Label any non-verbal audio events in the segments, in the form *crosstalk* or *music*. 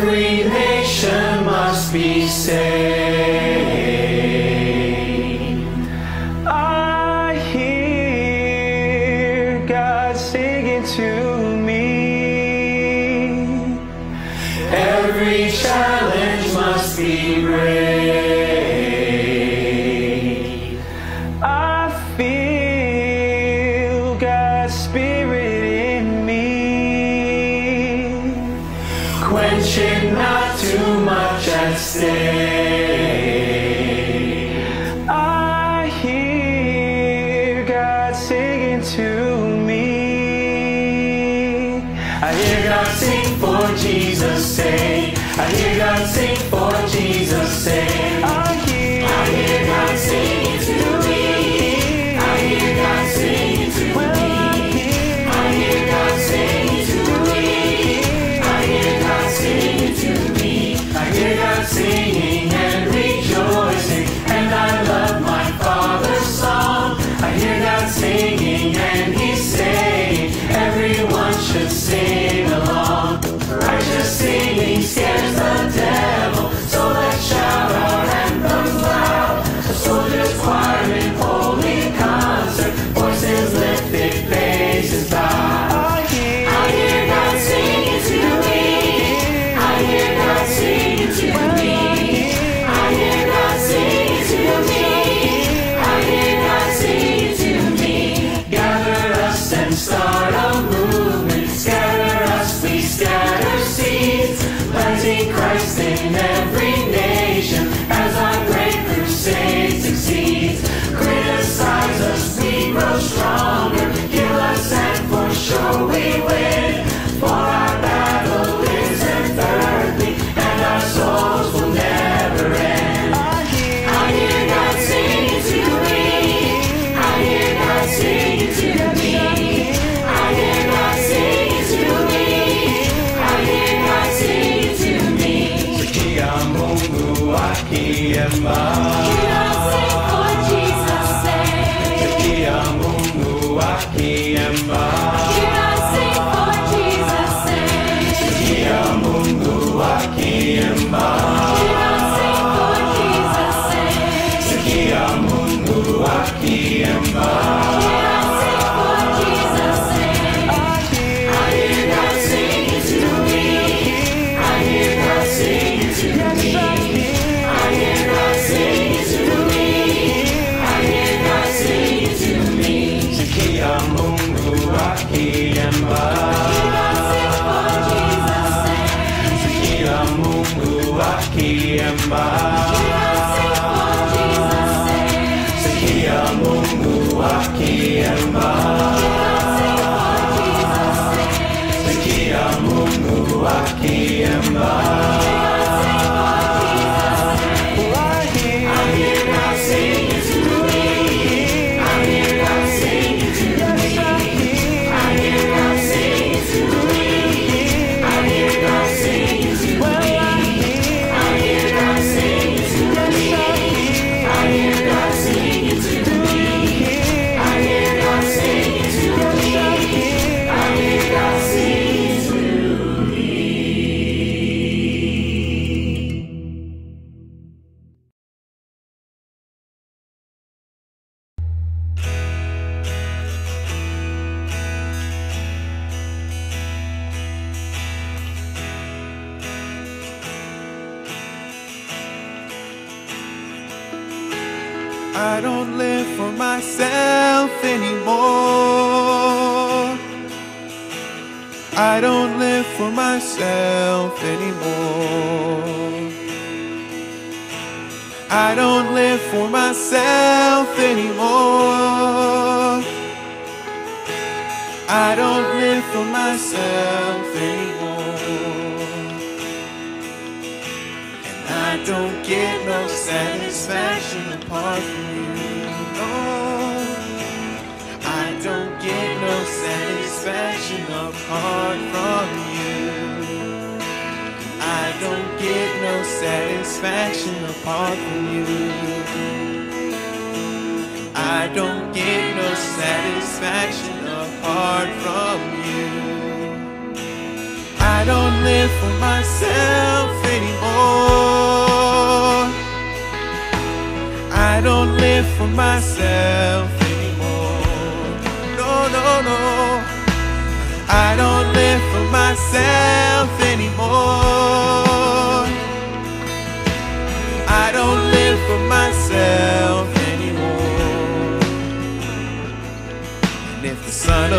Every nation must be saved.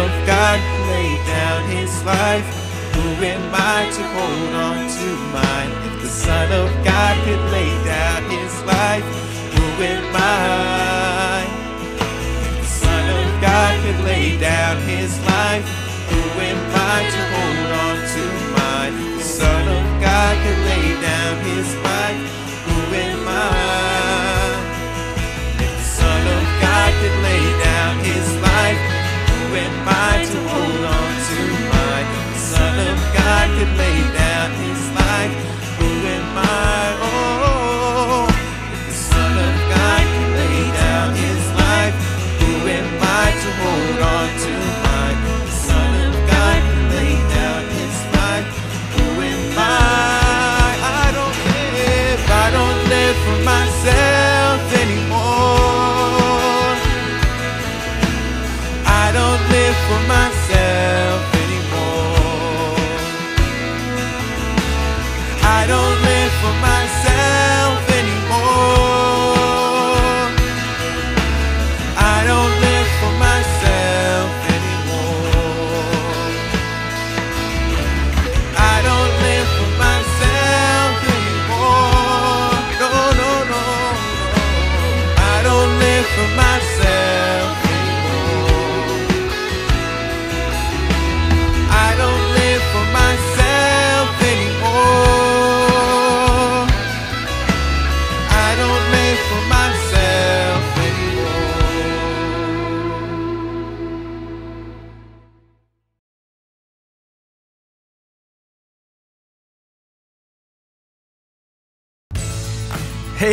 Of God laid down his life, who am I to hold on to mine? If the Son of God could lay down his life, who am I? If the Son of God could lay down his life, who am I to hold on to mine? The Son of God could lay down his life, who am I? If the Son of God could lay down am I to hold on to mine? The Son of God could lay down his life, who am I? Oh, if the Son of God could lay down his life, who am I to hold on to mine? The Son of God could lay down his life, who am I? I don't live, I don't live for myself for myself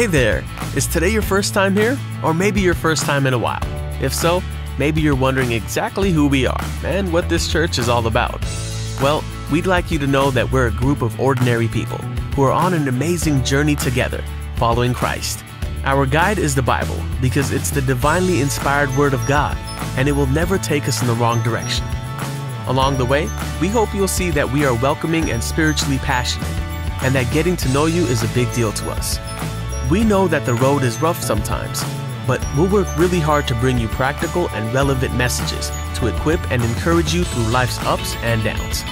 Hey there! Is today your first time here? Or maybe your first time in a while? If so, maybe you're wondering exactly who we are and what this church is all about. Well, we'd like you to know that we're a group of ordinary people who are on an amazing journey together, following Christ. Our guide is the Bible because it's the divinely inspired Word of God and it will never take us in the wrong direction. Along the way, we hope you'll see that we are welcoming and spiritually passionate, and that getting to know you is a big deal to us. We know that the road is rough sometimes, but we'll work really hard to bring you practical and relevant messages to equip and encourage you through life's ups and downs.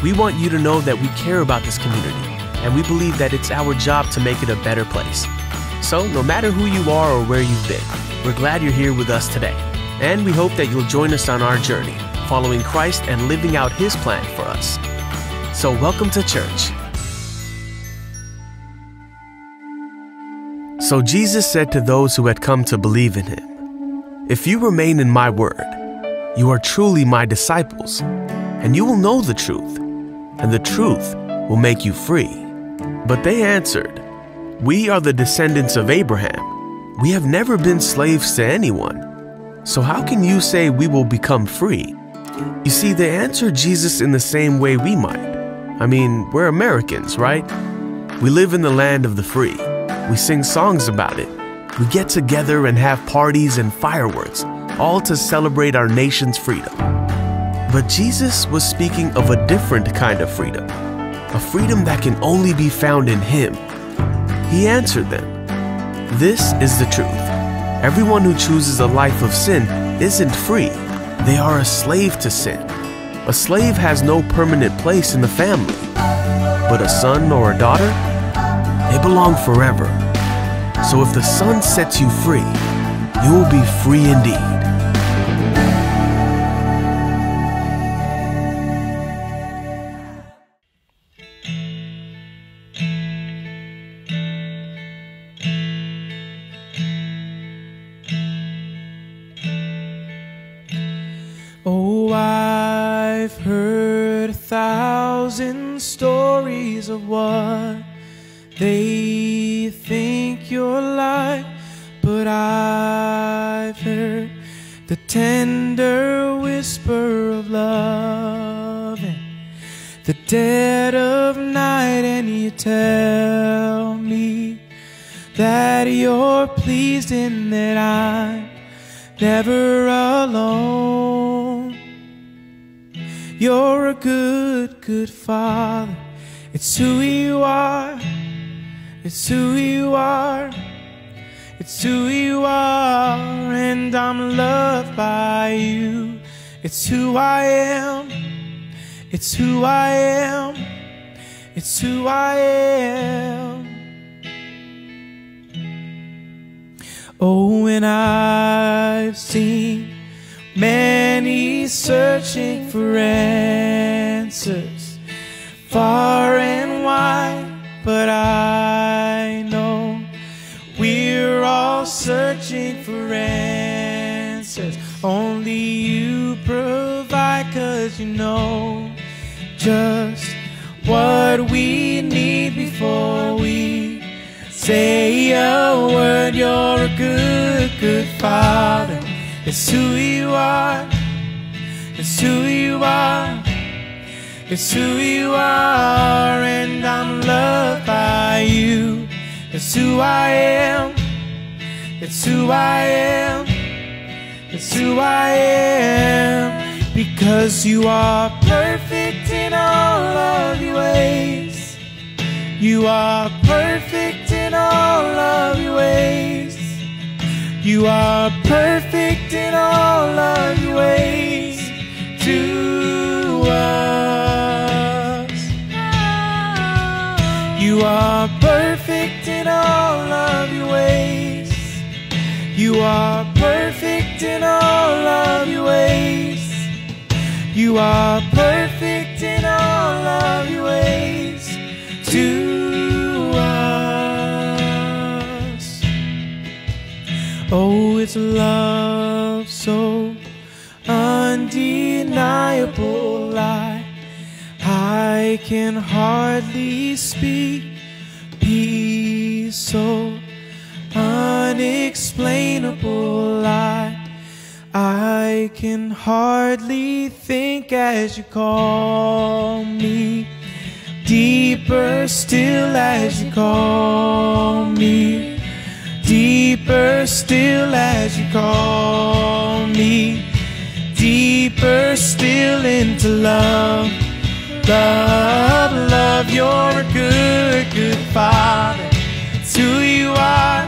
We want you to know that we care about this community, and we believe that it's our job to make it a better place. So, no matter who you are or where you've been, we're glad you're here with us today, and we hope that you'll join us on our journey, following Christ and living out His plan for us. So, welcome to church. So Jesus said to those who had come to believe in him, If you remain in my word, you are truly my disciples, and you will know the truth, and the truth will make you free. But they answered, We are the descendants of Abraham. We have never been slaves to anyone. So how can you say we will become free? You see, they answered Jesus in the same way we might. I mean, we're Americans, right? We live in the land of the free. We sing songs about it. We get together and have parties and fireworks, all to celebrate our nation's freedom. But Jesus was speaking of a different kind of freedom, a freedom that can only be found in Him. He answered them, This is the truth. Everyone who chooses a life of sin isn't free. They are a slave to sin. A slave has no permanent place in the family, but a son or a daughter, they belong forever. So if the Son sets you free, you will be free indeed. The tender whisper of love in the dead of night, and you tell me that you're pleased in that I'm never alone. You're a good, good father. It's who you are. It's who you are. It's who you are. And I'm loved by you. It's who I am. It's who I am. It's who I am. Oh, and I've seen many searching for answers far and wide, but I searching for answers. Only you provide, cause you know just what we need before we say a word. You're a good, good father. It's who you are. It's who you are. It's who you are, and I'm loved by you. It's who I am. It's who I am. It's who I am. Because you are perfect in all of your ways. You are perfect in all of your ways. You are perfect in all of your ways to us. You are perfect in all of your ways. You are perfect in all of your ways. You are perfect in all of your ways to us. Oh, it's love so undeniable. I, I can hardly speak. Peace so unexplainable. I, I can hardly think as you call me. Deeper still as you call me. Deeper still as you call me. Deeper still into love. Love, love, you're a good, good father. It's who you are.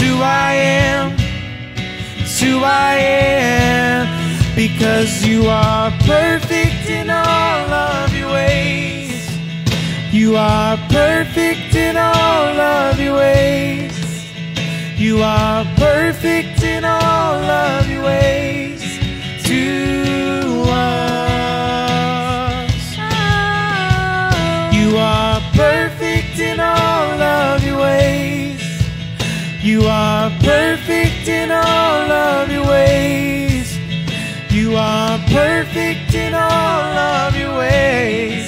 Who I am. It's who I am. Because you are perfect in all of your ways. You are perfect in all of your ways. You are perfect in all of your ways perfect in all of your ways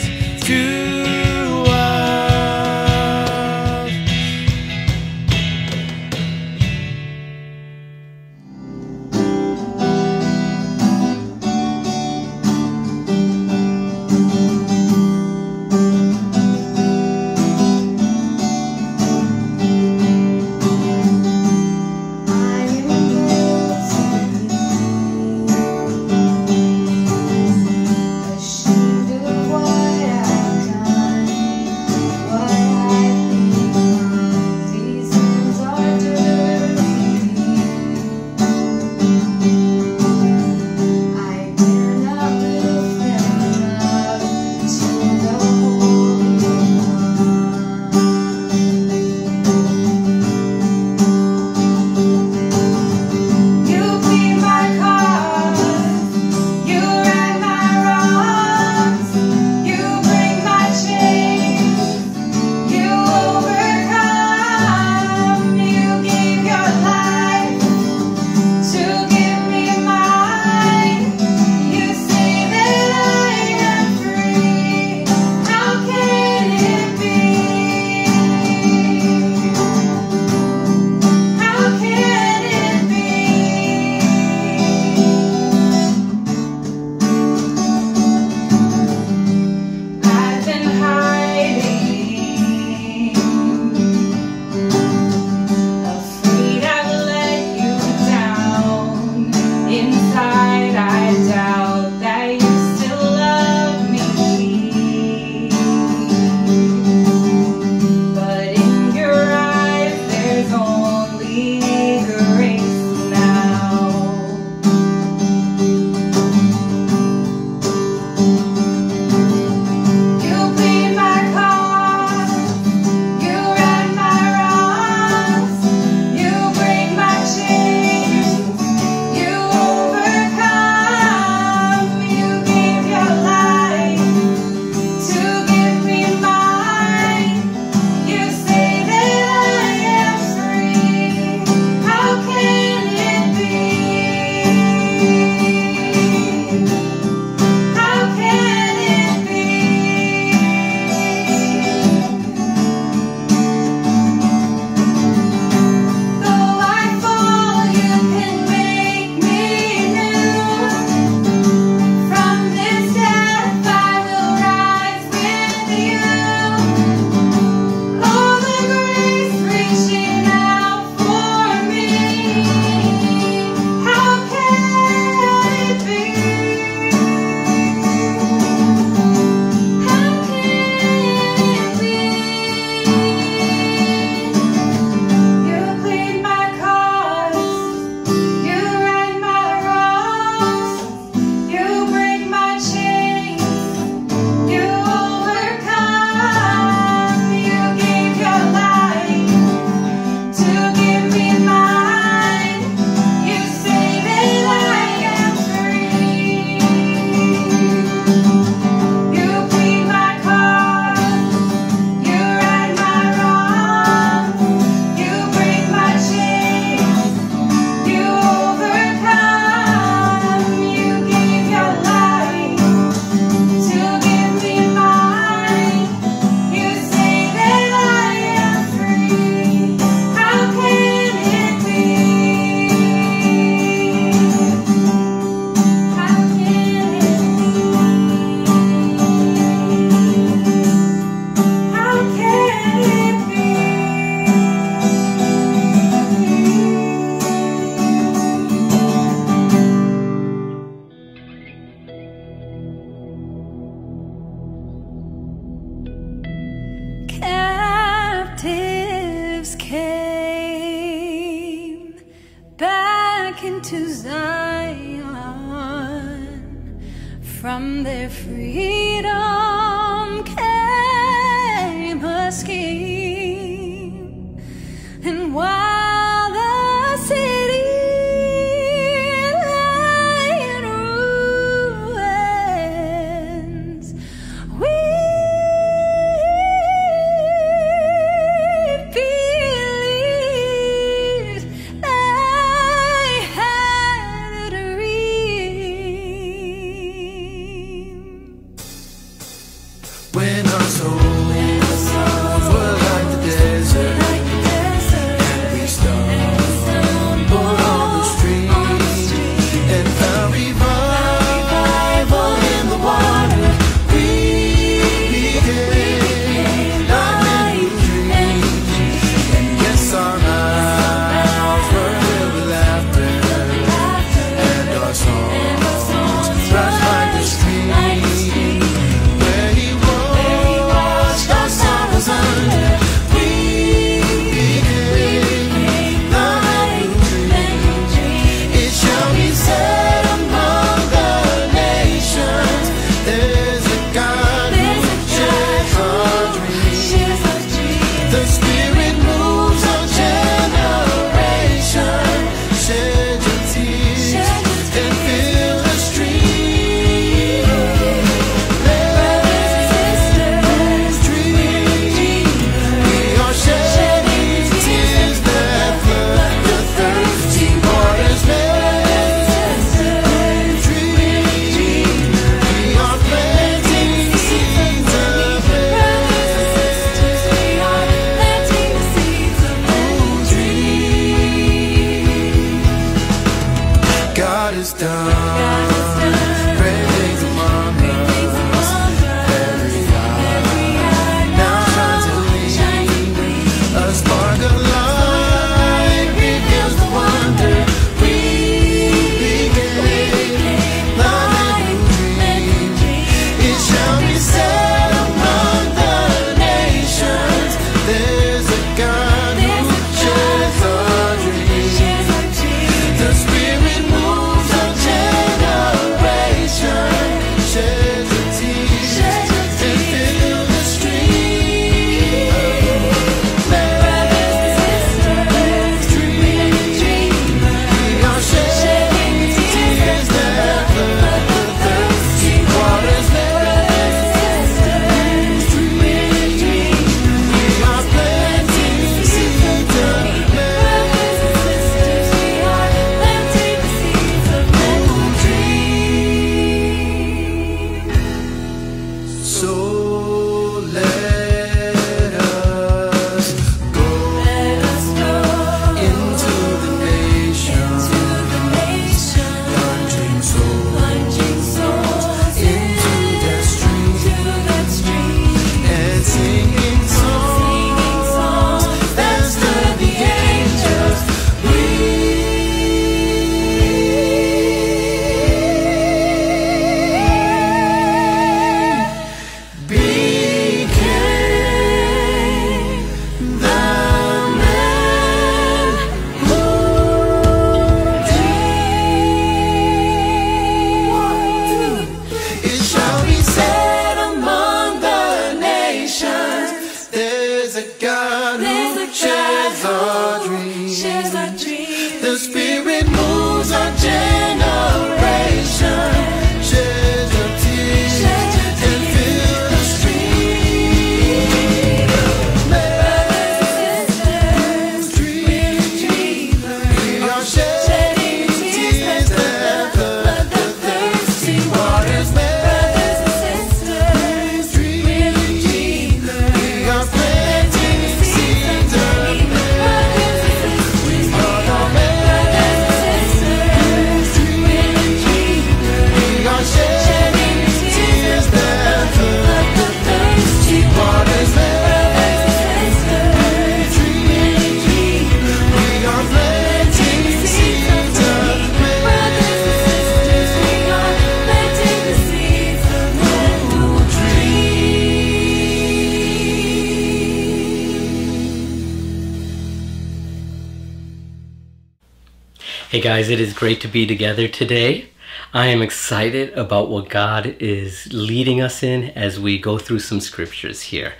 it is great to be together today. I am excited about what God is leading us in as we go through some scriptures here.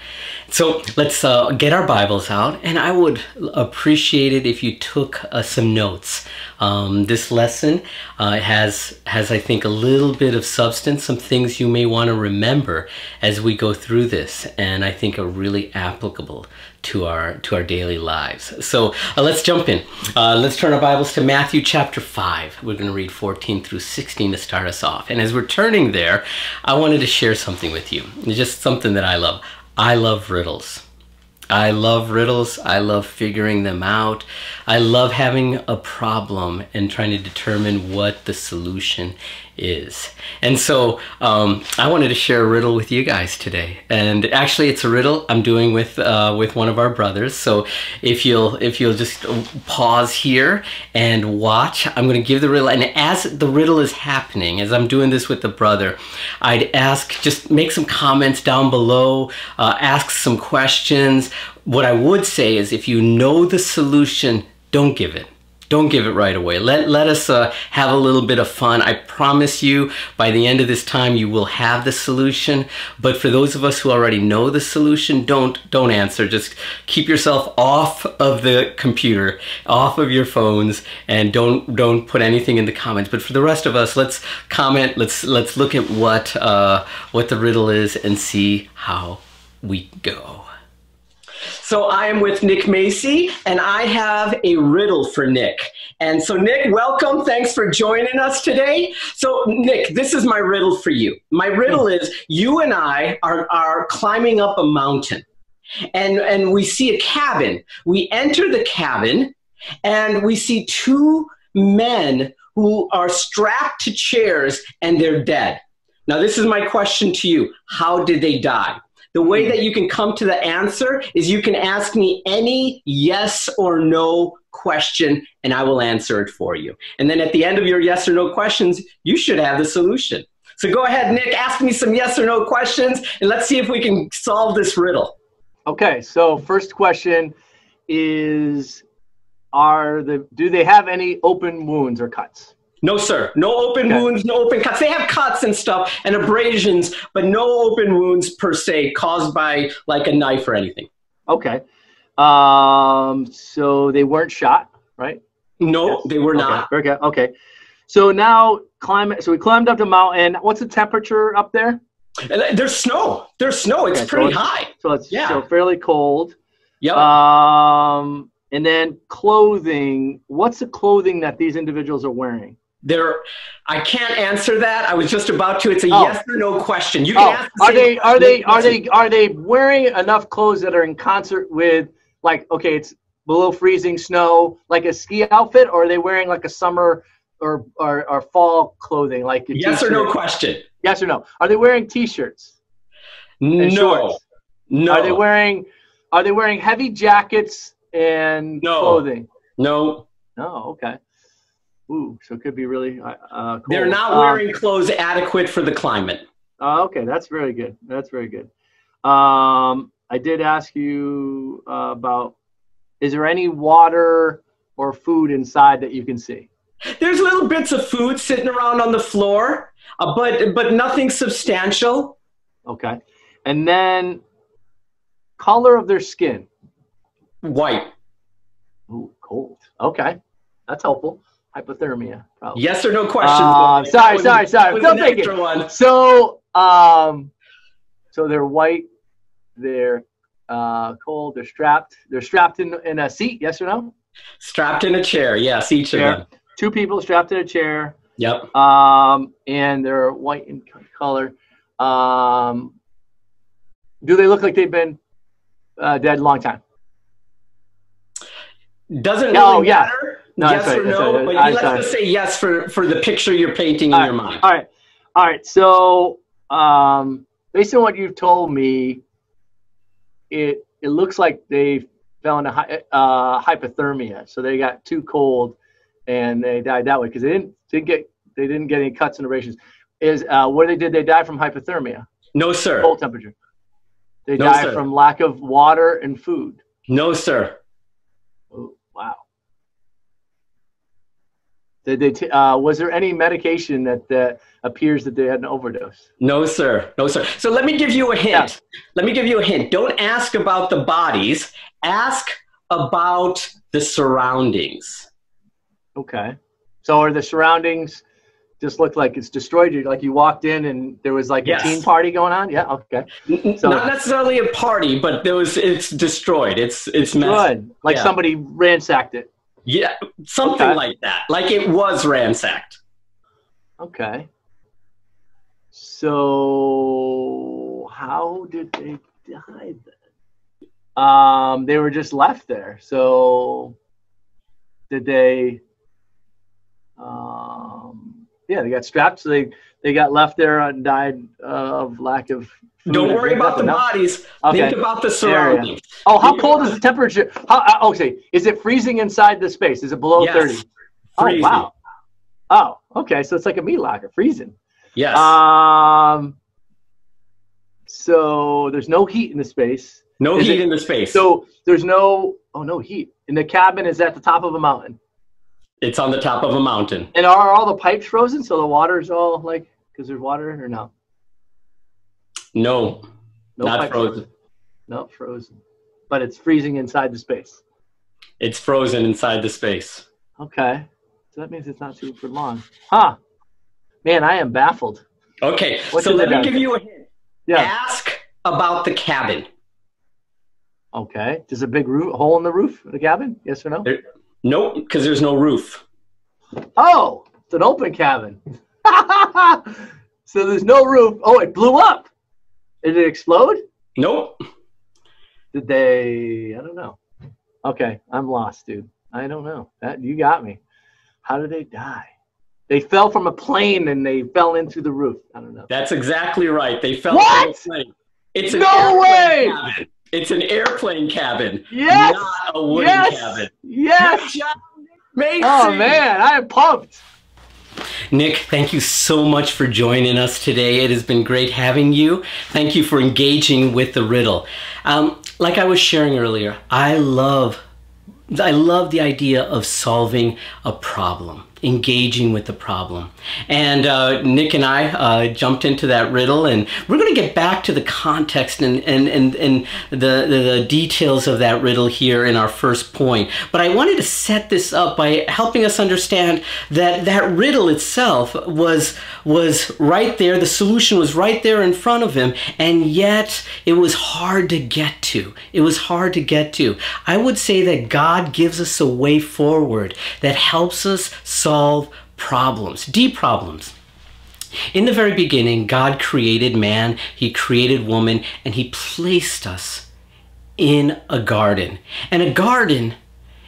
So let's uh, get our Bibles out, and I would appreciate it if you took uh, some notes. Um, this lesson uh, has has I think a little bit of substance, some things you may want to remember as we go through this, and I think are really applicable to our to our daily lives. So uh, let's jump in. Uh, let's turn our Bibles to Matthew chapter five. We're going to read 14 through 16 to start us off. And as we're turning there, I wanted to share something with you. It's just something that I love. I love riddles. I love riddles. I love figuring them out. I love having a problem and trying to determine what the solution is. And so um, I wanted to share a riddle with you guys today. And actually, it's a riddle I'm doing with uh, with one of our brothers. So if you'll if you'll just pause here and watch, I'm going to give the riddle. And as the riddle is happening, as I'm doing this with the brother, I'd ask just make some comments down below, uh, ask some questions. What I would say is, if you know the solution, don't give it don't give it right away. Let, let us uh, have a little bit of fun. I promise you, by the end of this time, you will have the solution. But for those of us who already know the solution, don't don't answer. Just keep yourself off of the computer, off of your phones, and don't don't put anything in the comments. But for the rest of us, let's comment. Let's let's look at what uh, what the riddle is and see how we go. So I am with Nick Macy, and I have a riddle for Nick. And so, Nick, welcome. Thanks for joining us today. So, Nick, this is my riddle for you. My riddle is you and I are, are climbing up a mountain, and, and we see a cabin. We enter the cabin, and we see two men who are strapped to chairs, and they're dead. Now, this is my question to you How did they die? The way that mm-hmm. you can come to the answer is you can ask me any yes or no question and I will answer it for you. And then at the end of your yes or no questions, you should have the solution. So go ahead, Nick, ask me some yes or no questions and let's see if we can solve this riddle. Okay, so first question is are the do they have any open wounds or cuts? No, sir. No open Okay. wounds, no open cuts. They have cuts and stuff and abrasions, but no open wounds per se caused by like a knife or anything. Okay. Um so they weren't shot, right? No, Yes. they were not. Good. Okay. So now climb so we climbed up the mountain. What's the temperature up there? And There's snow. There's snow. It's Okay, so pretty it's- high. So it's Yeah. so fairly cold. Yep. Um and then clothing. What's the clothing that these individuals are wearing? There, I can't answer that. I was just about to. It's a Oh. yes or no question. You can Oh, ask. the are they are question. they are they are they wearing enough clothes that are in concert with like okay, it's below freezing snow, like a ski outfit, or are they wearing like a summer or or, or fall clothing, like a Yes or no question. Yes or no? Are they wearing t-shirts No. shorts? No. Are they wearing are they wearing heavy jackets and No. clothing? no. No, okay. Ooh, so it could be really uh, uh, cold. They're not Um, wearing clothes adequate for the climate. Oh, okay, that's very good. That's very good. Um, I did ask you uh, about is there any water or food inside that you can see? There's little bits of food sitting around on the floor, uh, but but nothing substantial. Okay, and then color of their skin. White. Ooh, cold. Okay, that's helpful. Hypothermia, probably. Yes or no questions. Uh, sorry, sorry, sorry. that was Don't take it. one. So, um, so they're white. They're uh, cold. They're strapped. They're strapped in in a seat. Yes or no? Strapped in a chair. Yes, each Chair. of them. Two people strapped in a chair. Yep. um, and they're white in color. Um, do they look like they've been uh, dead a long time? Doesn't really Oh, yeah. matter. No, yes that's or no, right. but let's sorry. just say yes for for the picture you're painting in All your mind. All right, all right. So, um, based on what you've told me, it it looks like they fell into hy- uh, hypothermia. So they got too cold, and they died that way because they didn't didn't get they didn't get any cuts and abrasions. Is uh, what they did? They died from hypothermia, No, sir. cold temperature. They No, died sir. from lack of water and food. No, sir. Oh, wow. Did they? T- uh, was there any medication that uh, appears that they had an overdose? No, sir. No, sir. So let me give you a hint. Let me give you a hint. Don't ask about the bodies. Ask about the surroundings. Okay. So are the surroundings just look like it's destroyed? You like you walked in and there was like Yes. a teen party going on? Yeah. Okay. So- Not necessarily a party, but there was. It's destroyed. It's it's messy. Good. Like Yeah. somebody ransacked it. Yeah, something Okay. like that. Like it was ransacked. Okay. So how did they die then? Um, they were just left there. So did they? Um, yeah, they got strapped. So they they got left there and died uh, of lack of. food Don't worry about the No? bodies. Okay. Think about the surroundings. Oh, how cold is the temperature? How, uh, okay, is it freezing inside the space? Is it below Yes. thirty? Oh wow. Oh, okay. So it's like a meat locker, freezing. Yes. Um. So there's no heat in the space. no is heat it- in the space. So there's no. Oh, no heat. And the cabin is at the top of a mountain. It's on the top of a mountain. And are all the pipes frozen? So the water's all like because there's water or no? No, No not pipes frozen. No frozen. But it's freezing inside the space. It's frozen inside the space. Okay. So that means it's not super long. Huh. Man, I am baffled. Okay, What so let me give you a hint. Yeah. Ask about the cabin. Okay. There's a big roof, hole in the roof of the cabin? Yes or no? There- Nope, because there's no roof. Oh, it's an open cabin. *laughs* so there's no roof. Oh, it blew up. Did it explode? Nope. Did they? I don't know. Okay, I'm lost, dude. I don't know. That you got me. How did they die? They fell from a plane and they fell into the roof. I don't know. That's exactly right. They fell What? from a plane. It's No way! cabin. It's an airplane cabin, Yes. not a wooden yes. cabin. Yes. Job. Oh man, I am pumped. Nick, thank you so much for joining us today. It has been great having you. Thank you for engaging with the riddle. Um, like I was sharing earlier, I love, I love the idea of solving a problem, engaging with the problem. And uh, Nick and I uh, jumped into that riddle, and we're going to get back to the context and and and, and the, the details of that riddle here in our first point. But I wanted to set this up by helping us understand that that riddle itself was was right there. The solution was right there in front of him, and yet it was hard to get to. It was hard to get to. I would say that God gives us a way forward that helps us solve problems, deep problems. In the very beginning, God created man, He created woman, and He placed us in a garden. And a garden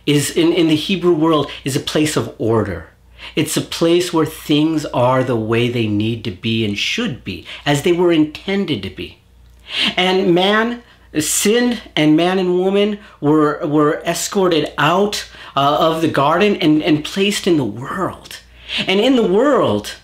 is, in, in the Hebrew world, is a place of order. It's a place where things are the way they need to be and should be, as they were intended to be. And man sinned, and man and woman were, were escorted out uh, of the garden and, and placed in the world. And in the world,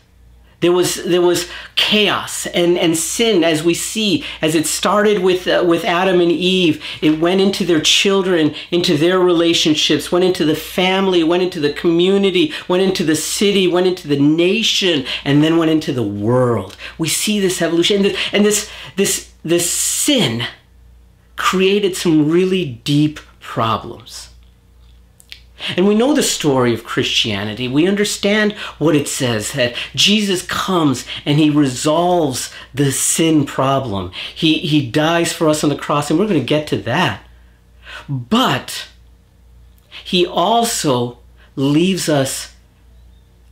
there was there was chaos and, and sin as we see as it started with uh, with Adam and Eve. It went into their children into their relationships went into the family went into the community went into the city went into the nation and then went into the world. We see this evolution and this and this this, this sin created some really deep problems and we know the story of Christianity. We understand what it says that Jesus comes and he resolves the sin problem. He, he dies for us on the cross, and we're going to get to that. But he also leaves us,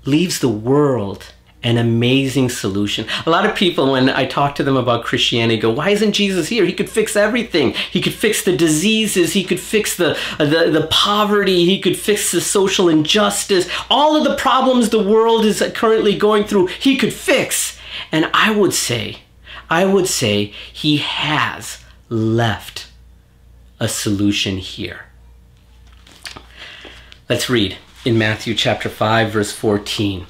leaves the world an amazing solution. A lot of people, when I talk to them about Christianity, go, "Why isn't Jesus here? He could fix everything. He could fix the diseases. He could fix the the, the poverty. He could fix the social injustice. All of the problems the world is currently going through. He could fix." And I would say, I would say, he has left a solution here. Let's read in Matthew chapter 5 verse 14.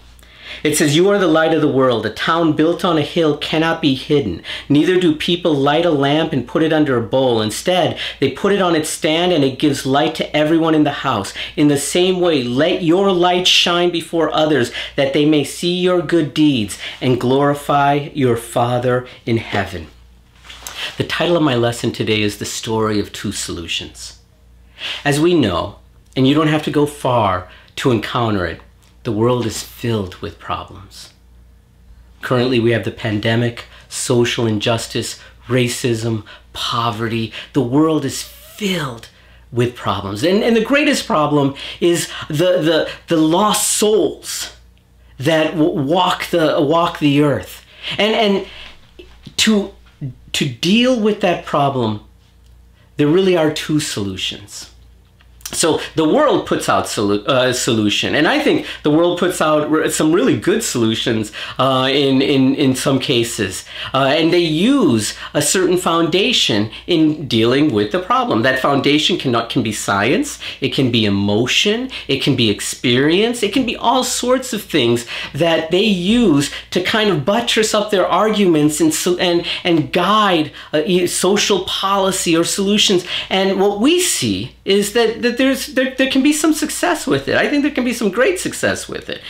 It says, You are the light of the world. A town built on a hill cannot be hidden. Neither do people light a lamp and put it under a bowl. Instead, they put it on its stand and it gives light to everyone in the house. In the same way, let your light shine before others that they may see your good deeds and glorify your Father in heaven. The title of my lesson today is The Story of Two Solutions. As we know, and you don't have to go far to encounter it, the world is filled with problems. Currently, we have the pandemic, social injustice, racism, poverty. The world is filled with problems. And, and the greatest problem is the, the, the lost souls that walk the, walk the earth. And, and to, to deal with that problem, there really are two solutions. So the world puts out solu- uh, solution, and I think the world puts out r- some really good solutions uh, in, in in some cases, uh, and they use a certain foundation in dealing with the problem. That foundation cannot can be science, it can be emotion, it can be experience, it can be all sorts of things that they use to kind of buttress up their arguments and so- and and guide uh, social policy or solutions. And what we see is that that there's there, there can be some success with it. I think there can be some great success with it.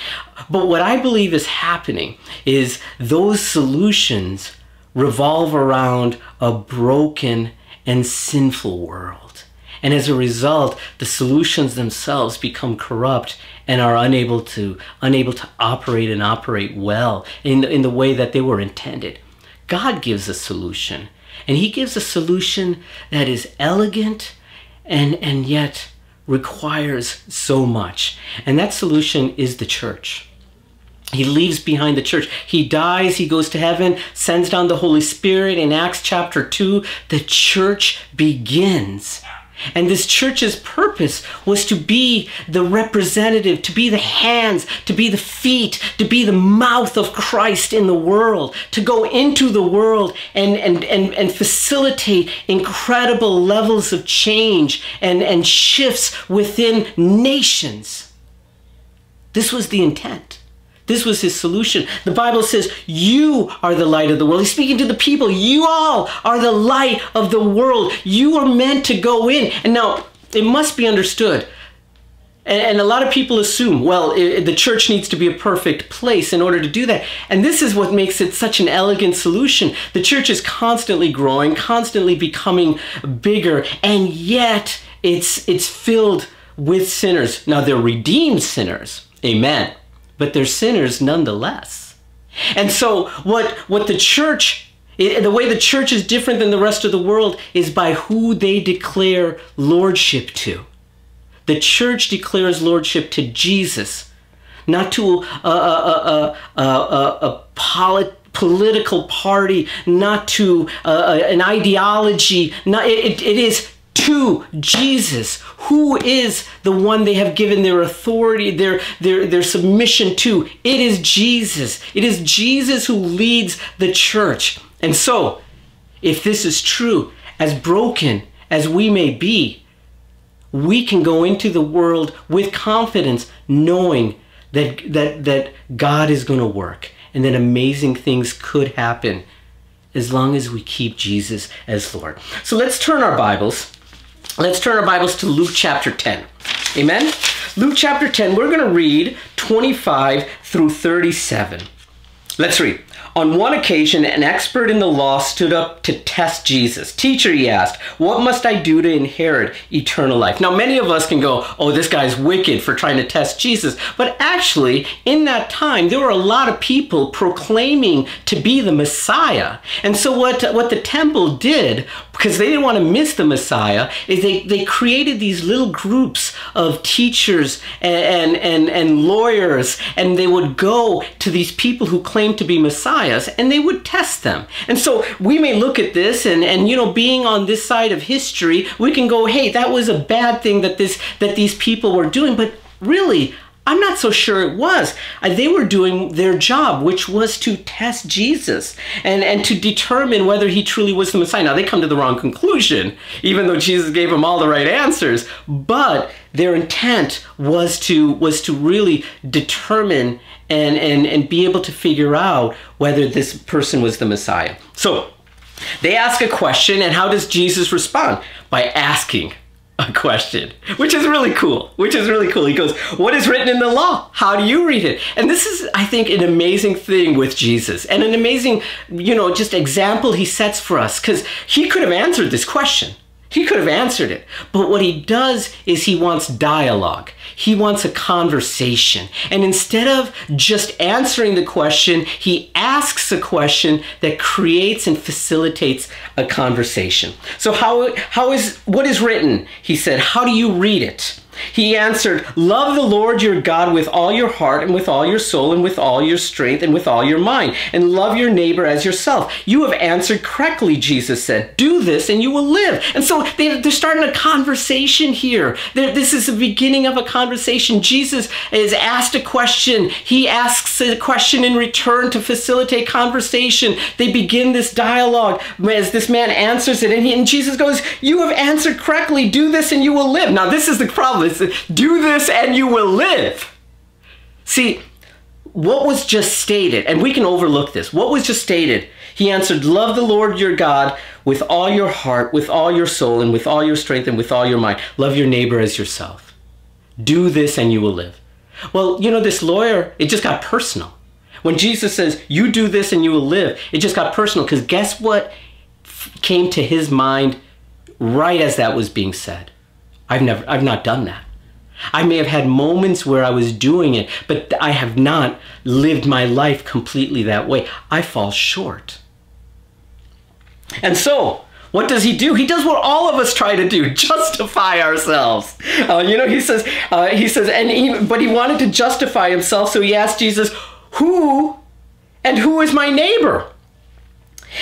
But what I believe is happening is those solutions revolve around a broken and sinful world. And as a result, the solutions themselves become corrupt and are unable to unable to operate and operate well in, in the way that they were intended. God gives a solution, and He gives a solution that is elegant and, and yet requires so much. And that solution is the church. He leaves behind the church. He dies, he goes to heaven, sends down the Holy Spirit. In Acts chapter 2, the church begins. And this church's purpose was to be the representative, to be the hands, to be the feet, to be the mouth of Christ in the world, to go into the world and, and, and, and facilitate incredible levels of change and, and shifts within nations. This was the intent. This was his solution. The Bible says, You are the light of the world. He's speaking to the people. You all are the light of the world. You are meant to go in. And now, it must be understood. And, a lot of people assume, well, the church needs to be a perfect place in order to do that. And this is what makes it such an elegant solution. The church is constantly growing, constantly becoming bigger, and yet it's, it's filled with sinners. Now, they're redeemed sinners. Amen but they're sinners nonetheless. And so, what, what the church, the way the church is different than the rest of the world is by who they declare lordship to. The church declares lordship to Jesus, not to a, a, a, a, polit, political party, not to uh, an ideology. Not, it, it is to Jesus, who is the one they have given their authority, their, their, their submission to. It is Jesus. It is Jesus who leads the church. And so, if this is true, as broken as we may be, we can go into the world with confidence, knowing that, that, that God is going to work and that amazing things could happen as long as we keep Jesus as Lord. So let's turn our Bibles Let's turn our Bibles to Luke chapter 10. Amen? Luke chapter 10, we're going to read 25 through 37. Let's read. On one occasion, an expert in the law stood up to test Jesus. Teacher, he asked, what must I do to inherit eternal life? Now, many of us can go, oh, this guy's wicked for trying to test Jesus. But actually, in that time, there were a lot of people proclaiming to be the Messiah. And so, what, what the temple did, because they didn't want to miss the Messiah, is they, they created these little groups of teachers and, and, and, and lawyers, and they would go to these people who claimed to be And they would test them. And so we may look at this and, and you know, being on this side of history, we can go, hey, that was a bad thing that this that these people were doing, but really I'm not so sure it was. Uh, they were doing their job, which was to test Jesus and, and to determine whether he truly was the Messiah. Now, they come to the wrong conclusion, even though Jesus gave them all the right answers, but their intent was to was to really determine and and and be able to figure out whether this person was the Messiah. So they ask a question, and how does Jesus respond? By asking a question, which is really cool. Which is really cool. He goes, What is written in the law? How do you read it? And this is, I think, an amazing thing with Jesus and an amazing, you know, just example he sets for us because he could have answered this question. He could have answered it. But what he does is he wants dialogue. He wants a conversation. And instead of just answering the question, he asks a question that creates and facilitates a conversation. So how how is what is written? He said, "How do you read it?" He answered, Love the Lord your God with all your heart and with all your soul and with all your strength and with all your mind, and love your neighbor as yourself. You have answered correctly, Jesus said. Do this and you will live. And so they, they're starting a conversation here. They're, this is the beginning of a conversation. Jesus is asked a question. He asks a question in return to facilitate conversation. They begin this dialogue as this man answers it, and, he, and Jesus goes, You have answered correctly. Do this and you will live. Now, this is the problem. Do this and you will live. See, what was just stated, and we can overlook this, what was just stated, he answered, Love the Lord your God with all your heart, with all your soul, and with all your strength, and with all your mind. Love your neighbor as yourself. Do this and you will live. Well, you know, this lawyer, it just got personal. When Jesus says, You do this and you will live, it just got personal because guess what came to his mind right as that was being said? I've never, I've not done that. I may have had moments where I was doing it, but I have not lived my life completely that way. I fall short. And so, what does he do? He does what all of us try to do: *laughs* justify ourselves. Uh, you know, he says, uh, he says, and he, but he wanted to justify himself, so he asked Jesus, "Who, and who is my neighbor?"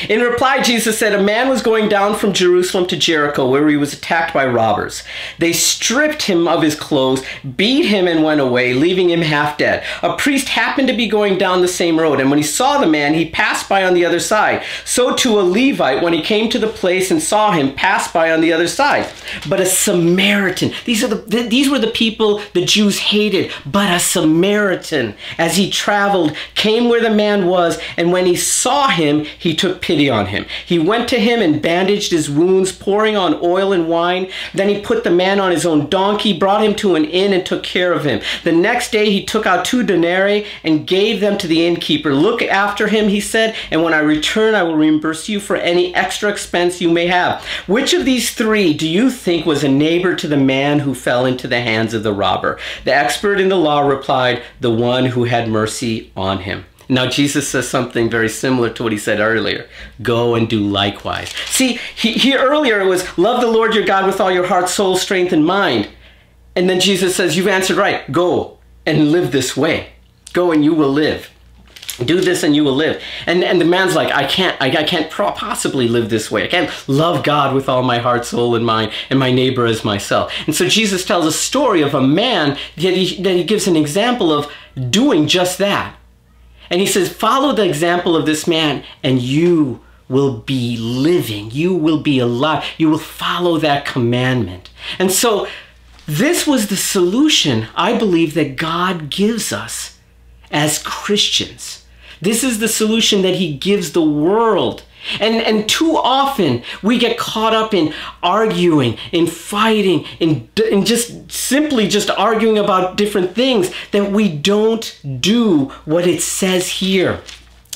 In reply, Jesus said, A man was going down from Jerusalem to Jericho where he was attacked by robbers. They stripped him of his clothes, beat him, and went away, leaving him half dead. A priest happened to be going down the same road, and when he saw the man, he passed by on the other side. So too a Levite, when he came to the place and saw him, passed by on the other side. But a Samaritan, these, are the, these were the people the Jews hated, but a Samaritan, as he traveled, came where the man was, and when he saw him, he took pity on him. He went to him and bandaged his wounds, pouring on oil and wine. Then he put the man on his own donkey, brought him to an inn, and took care of him. The next day he took out two denarii and gave them to the innkeeper. Look after him, he said, and when I return, I will reimburse you for any extra expense you may have. Which of these three do you think was a neighbor to the man who fell into the hands of the robber? The expert in the law replied, The one who had mercy on him. Now, Jesus says something very similar to what he said earlier go and do likewise. See, he, he earlier it was love the Lord your God with all your heart, soul, strength, and mind. And then Jesus says, You've answered right. Go and live this way. Go and you will live. Do this and you will live. And and the man's like, I can't, I, I can't possibly live this way. I can't love God with all my heart, soul, and mind, and my neighbor as myself. And so Jesus tells a story of a man that he, that he gives an example of doing just that. And he says, Follow the example of this man, and you will be living. You will be alive. You will follow that commandment. And so, this was the solution I believe that God gives us as Christians. This is the solution that He gives the world. And, and too often we get caught up in arguing, in fighting, in, in just simply just arguing about different things that we don't do what it says here.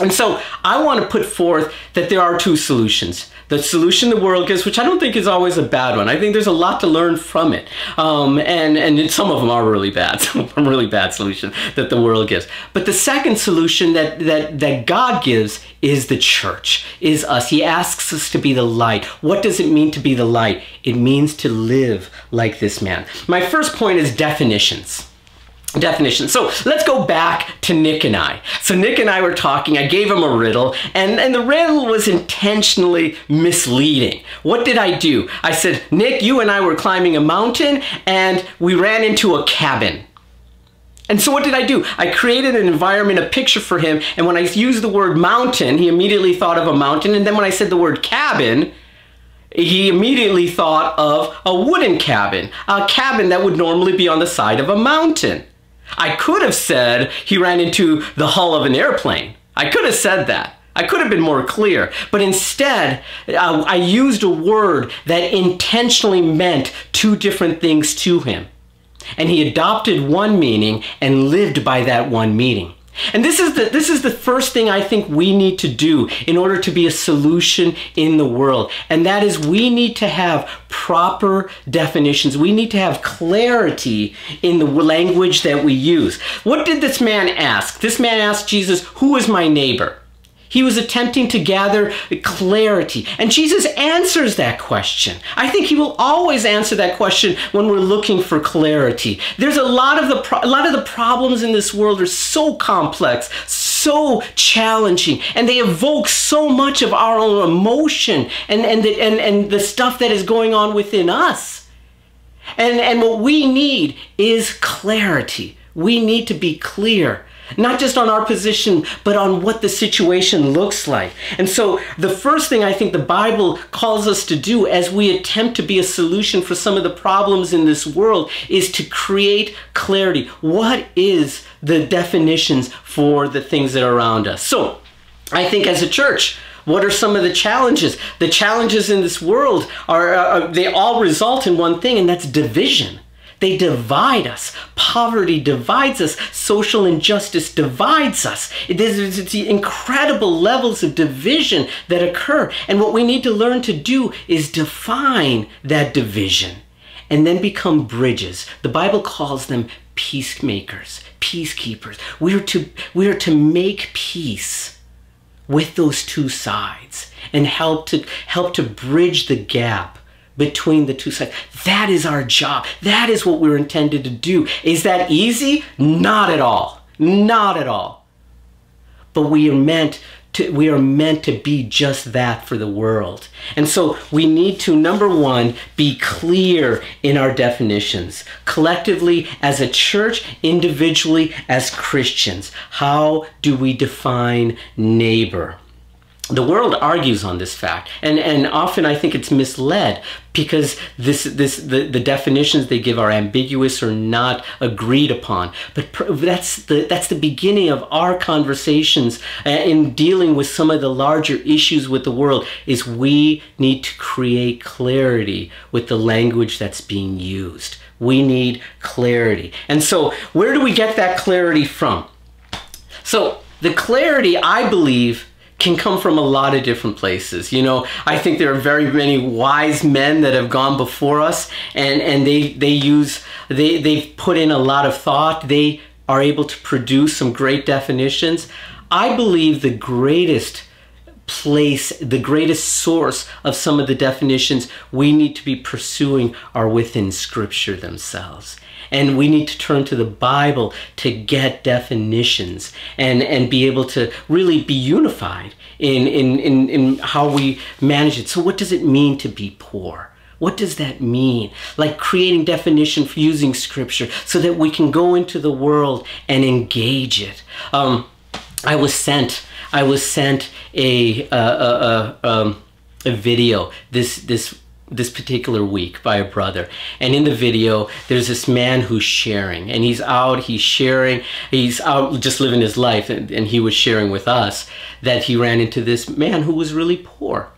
And so I want to put forth that there are two solutions. The solution the world gives, which I don't think is always a bad one. I think there's a lot to learn from it. Um, and, and some of them are really bad, *laughs* some of them really bad solutions that the world gives. But the second solution that, that, that God gives is the church, is us. He asks us to be the light. What does it mean to be the light? It means to live like this man. My first point is definitions definition. So let's go back to Nick and I. So Nick and I were talking, I gave him a riddle, and, and the riddle was intentionally misleading. What did I do? I said, Nick, you and I were climbing a mountain and we ran into a cabin. And so what did I do? I created an environment, a picture for him, and when I used the word mountain, he immediately thought of a mountain, and then when I said the word cabin, he immediately thought of a wooden cabin, a cabin that would normally be on the side of a mountain. I could have said he ran into the hull of an airplane. I could have said that. I could have been more clear, but instead, uh, I used a word that intentionally meant two different things to him. And he adopted one meaning and lived by that one meaning. And this is the this is the first thing I think we need to do in order to be a solution in the world. And that is we need to have proper definitions. We need to have clarity in the language that we use. What did this man ask? This man asked Jesus, "Who is my neighbor?" He was attempting to gather clarity. And Jesus answers that question. I think he will always answer that question when we're looking for clarity. There's a lot of the pro- a lot of the problems in this world are so complex, so challenging, and they evoke so much of our own emotion and and the, and, and the stuff that is going on within us. And and what we need is clarity. We need to be clear not just on our position, but on what the situation looks like. And so, the first thing I think the Bible calls us to do as we attempt to be a solution for some of the problems in this world is to create clarity. What is the definitions for the things that are around us? So, I think as a church, what are some of the challenges? The challenges in this world are, uh, they all result in one thing, and that's division. They divide us. Poverty divides us. Social injustice divides us. There's the incredible levels of division that occur. And what we need to learn to do is define that division and then become bridges. The Bible calls them peacemakers, peacekeepers. We are to, we are to make peace with those two sides and help to help to bridge the gap between the two sides. That is our job. That is what we're intended to do. Is that easy? Not at all. Not at all. But we are meant to we are meant to be just that for the world. And so we need to number 1 be clear in our definitions. Collectively as a church, individually as Christians. How do we define neighbor? The world argues on this fact and and often i think it's misled because this this the, the definitions they give are ambiguous or not agreed upon. But pr- that's the that's the beginning of our conversations uh, in dealing with some of the larger issues with the world is we need to create clarity with the language that's being used. We need clarity. And so where do we get that clarity from? So the clarity i believe can come from a lot of different places. You know, I think there are very many wise men that have gone before us and, and they, they use, they, they've put in a lot of thought. They are able to produce some great definitions. I believe the greatest place, the greatest source of some of the definitions we need to be pursuing are within Scripture themselves. And we need to turn to the Bible to get definitions and, and be able to really be unified in, in, in, in how we manage it. So, what does it mean to be poor? What does that mean? Like creating definition for using scripture so that we can go into the world and engage it. Um, I was sent I was sent a a, a, a, um, a video this this this particular week by a brother. And in the video there's this man who's sharing and he's out he's sharing he's out just living his life and, and he was sharing with us that he ran into this man who was really poor.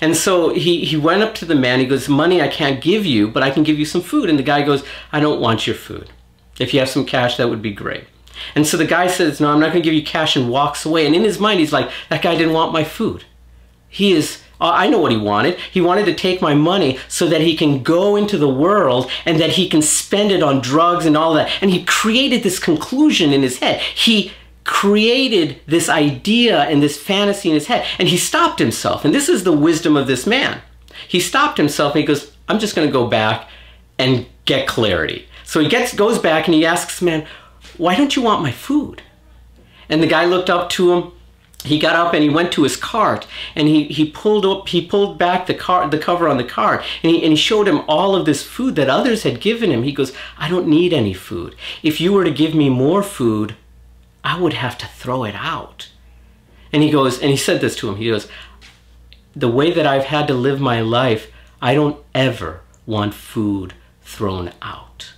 And so he, he went up to the man he goes money i can't give you but i can give you some food. And the guy goes i don't want your food. If you have some cash that would be great and so the guy says, No, I'm not going to give you cash and walks away. And in his mind, he's like, That guy didn't want my food. He is, uh, I know what he wanted. He wanted to take my money so that he can go into the world and that he can spend it on drugs and all that. And he created this conclusion in his head. He created this idea and this fantasy in his head. And he stopped himself. And this is the wisdom of this man. He stopped himself and he goes, I'm just going to go back and get clarity. So he gets goes back and he asks, man, why don't you want my food? And the guy looked up to him. He got up and he went to his cart and he, he pulled up he pulled back the car the cover on the cart and he, and he showed him all of this food that others had given him. He goes, I don't need any food. If you were to give me more food, I would have to throw it out. And he goes, and he said this to him. He goes, the way that I've had to live my life, I don't ever want food thrown out.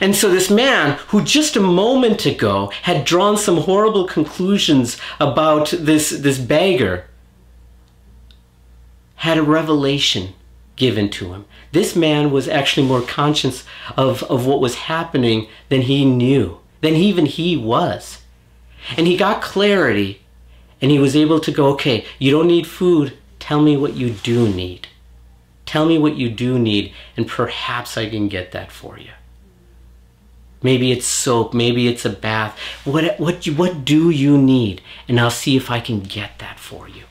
And so this man who just a moment ago had drawn some horrible conclusions about this, this beggar had a revelation given to him. This man was actually more conscious of, of what was happening than he knew, than even he was. And he got clarity and he was able to go, okay, you don't need food. Tell me what you do need. Tell me what you do need, and perhaps I can get that for you. Maybe it's soap, maybe it's a bath. What, what, what do you need? And I'll see if I can get that for you.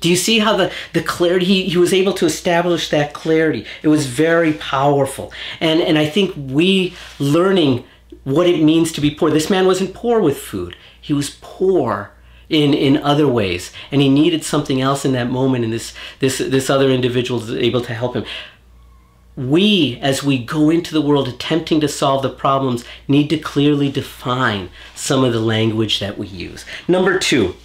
Do you see how the, the clarity, he, he was able to establish that clarity? It was very powerful. And, and I think we learning what it means to be poor. This man wasn't poor with food, he was poor in, in other ways. And he needed something else in that moment, and this, this, this other individual was able to help him. We, as we go into the world attempting to solve the problems, need to clearly define some of the language that we use. Number two,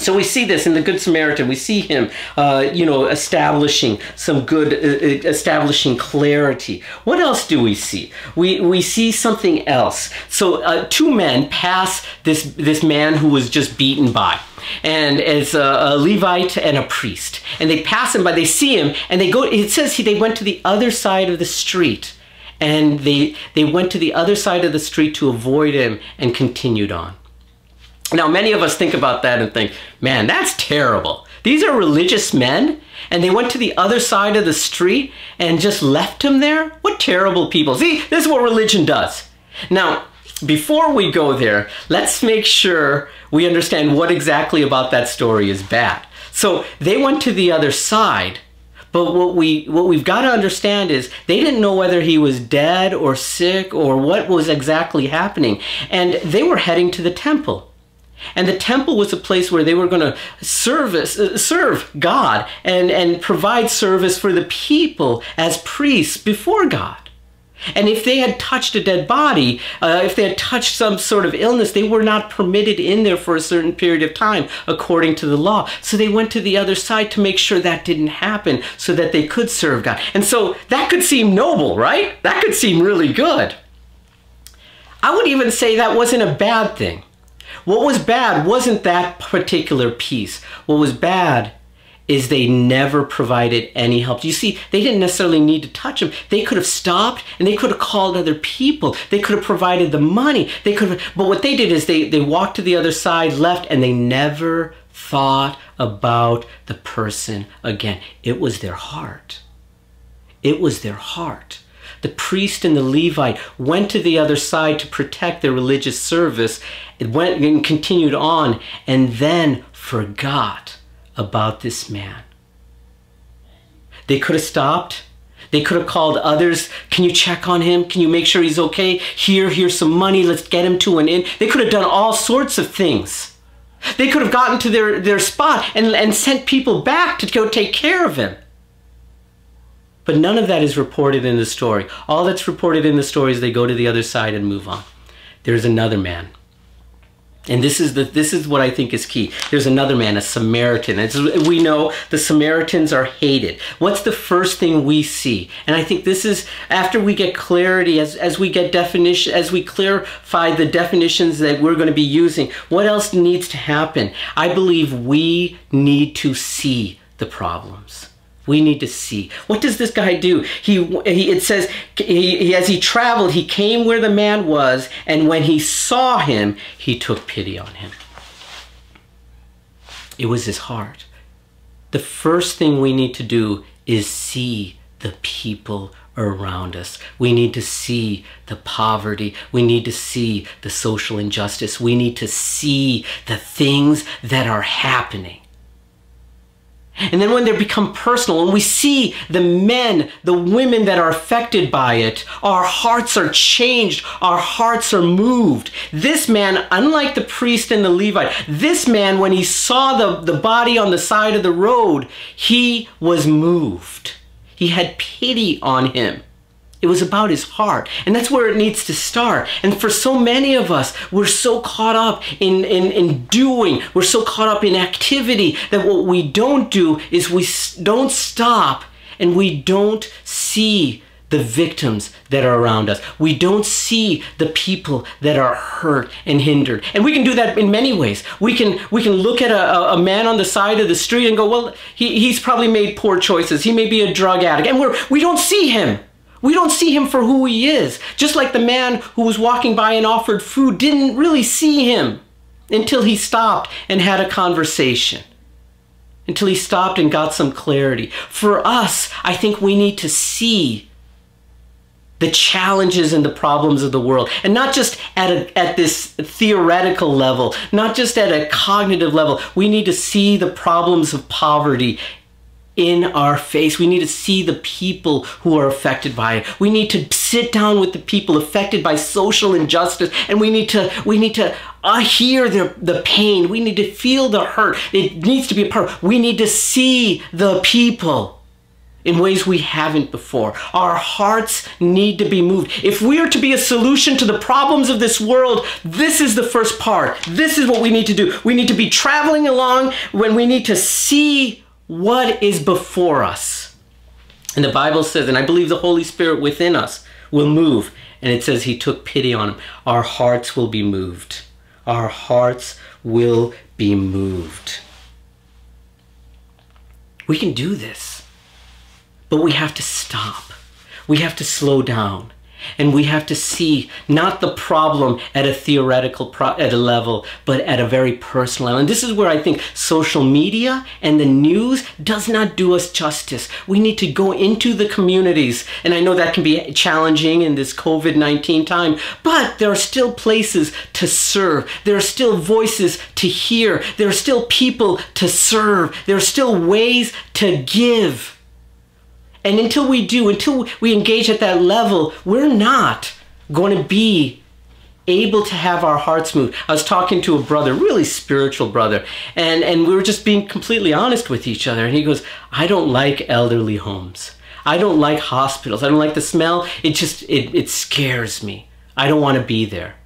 so we see this in the Good Samaritan. We see him, uh, you know, establishing some good, uh, establishing clarity. What else do we see? We we see something else. So uh, two men pass this this man who was just beaten by, and as a, a Levite and a priest, and they pass him by. They see him, and they go. It says he they went to the other side of the street, and they they went to the other side of the street to avoid him and continued on. Now, many of us think about that and think, man, that's terrible. These are religious men, and they went to the other side of the street and just left him there? What terrible people. See, this is what religion does. Now, before we go there, let's make sure we understand what exactly about that story is bad. So they went to the other side, but what we what we've got to understand is they didn't know whether he was dead or sick or what was exactly happening, and they were heading to the temple. And the temple was a place where they were going to service, uh, serve God and, and provide service for the people as priests before God. And if they had touched a dead body, uh, if they had touched some sort of illness, they were not permitted in there for a certain period of time according to the law. So they went to the other side to make sure that didn't happen so that they could serve God. And so that could seem noble, right? That could seem really good. I would even say that wasn't a bad thing. What was bad wasn't that particular piece. What was bad is they never provided any help. You see, they didn't necessarily need to touch him. They could have stopped and they could have called other people. They could have provided the money. They could have, but what they did is they, they walked to the other side, left, and they never thought about the person again. It was their heart. It was their heart. The priest and the Levite went to the other side to protect their religious service. It went and continued on and then forgot about this man. They could have stopped. They could have called others. Can you check on him? Can you make sure he's okay? Here, here's some money. Let's get him to an inn. They could have done all sorts of things. They could have gotten to their, their spot and, and sent people back to go take care of him. But none of that is reported in the story. All that's reported in the story is they go to the other side and move on. There's another man. And this is the this is what I think is key. There's another man, a Samaritan. We know, the Samaritans are hated. What's the first thing we see? And I think this is after we get clarity, as, as we get definition, as we clarify the definitions that we're going to be using, what else needs to happen? I believe we need to see the problems. We need to see. What does this guy do? He, he it says, he, he, as he traveled, he came where the man was, and when he saw him, he took pity on him. It was his heart. The first thing we need to do is see the people around us. We need to see the poverty. We need to see the social injustice. We need to see the things that are happening. And then when they become personal, when we see the men, the women that are affected by it, our hearts are changed, our hearts are moved. This man, unlike the priest and the Levite, this man, when he saw the, the body on the side of the road, he was moved. He had pity on him. It was about his heart. And that's where it needs to start. And for so many of us, we're so caught up in, in, in doing, we're so caught up in activity that what we don't do is we don't stop and we don't see the victims that are around us. We don't see the people that are hurt and hindered. And we can do that in many ways. We can we can look at a, a- man on the side of the street and go, well, he, he's probably made poor choices. He may be a drug addict. And we're we don't see him. We don't see him for who he is. Just like the man who was walking by and offered food didn't really see him until he stopped and had a conversation until he stopped and got some clarity. For us, I think we need to see the challenges and the problems of the world and not just at a, at this theoretical level not just at a cognitive level we need to see the problems of poverty in our face we need to see the people who are affected by it we need to sit down with the people affected by social injustice and we need to we need to uh, hear the, the pain we need to feel the hurt it needs to be a part we need to see the people in ways we haven't before. Our hearts need to be moved. If we are to be a solution to the problems of this world, this is the first part. This is what we need to do. We need to be traveling along when we need to see what is before us. And the Bible says, and I believe the Holy Spirit within us will move. And it says he took pity on him. Our hearts will be moved. Our hearts will be moved. We can do this. But we have to stop. We have to slow down. And we have to see not the problem at a theoretical at a level, but at a very personal level. And this is where I think social media and the news does not do us justice. We need to go into the communities. And I know that can be challenging in this COVID 19 time, but there are still places to serve. There are still voices to hear. There are still people to serve. There are still ways to give. And until we do, until we engage at that level, we're not going to be able to have our hearts moved. I was talking to a brother, really spiritual brother, and, and we were just being completely honest with each other. And he goes, I don't like elderly homes. I don't like hospitals. I don't like the smell. It just, it, it scares me. I don't want to be there.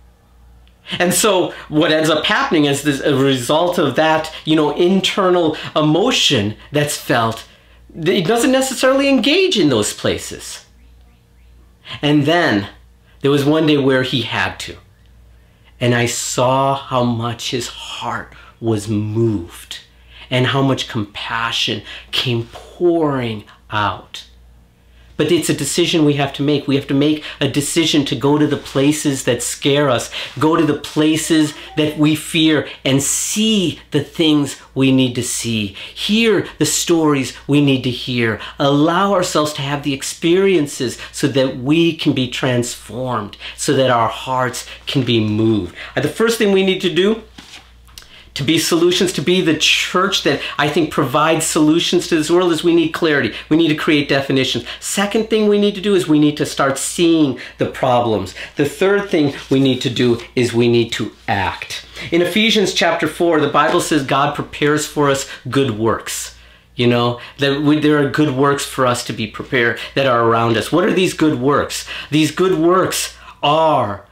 And so what ends up happening is this a result of that, you know, internal emotion that's felt he doesn't necessarily engage in those places. And then there was one day where he had to. And I saw how much his heart was moved and how much compassion came pouring out. But it's a decision we have to make. We have to make a decision to go to the places that scare us, go to the places that we fear, and see the things we need to see. Hear the stories we need to hear. Allow ourselves to have the experiences so that we can be transformed, so that our hearts can be moved. Uh, The first thing we need to do to be solutions, to be the church that I think provides solutions to this world is we need clarity. We need to create definitions. Second thing we need to do is we need to start seeing the problems. The third thing we need to do is we need to act. In Ephesians chapter 4, the Bible says God prepares for us good works. You know, that we, there are good works for us to be prepared that are around us. What are these good works? These good works are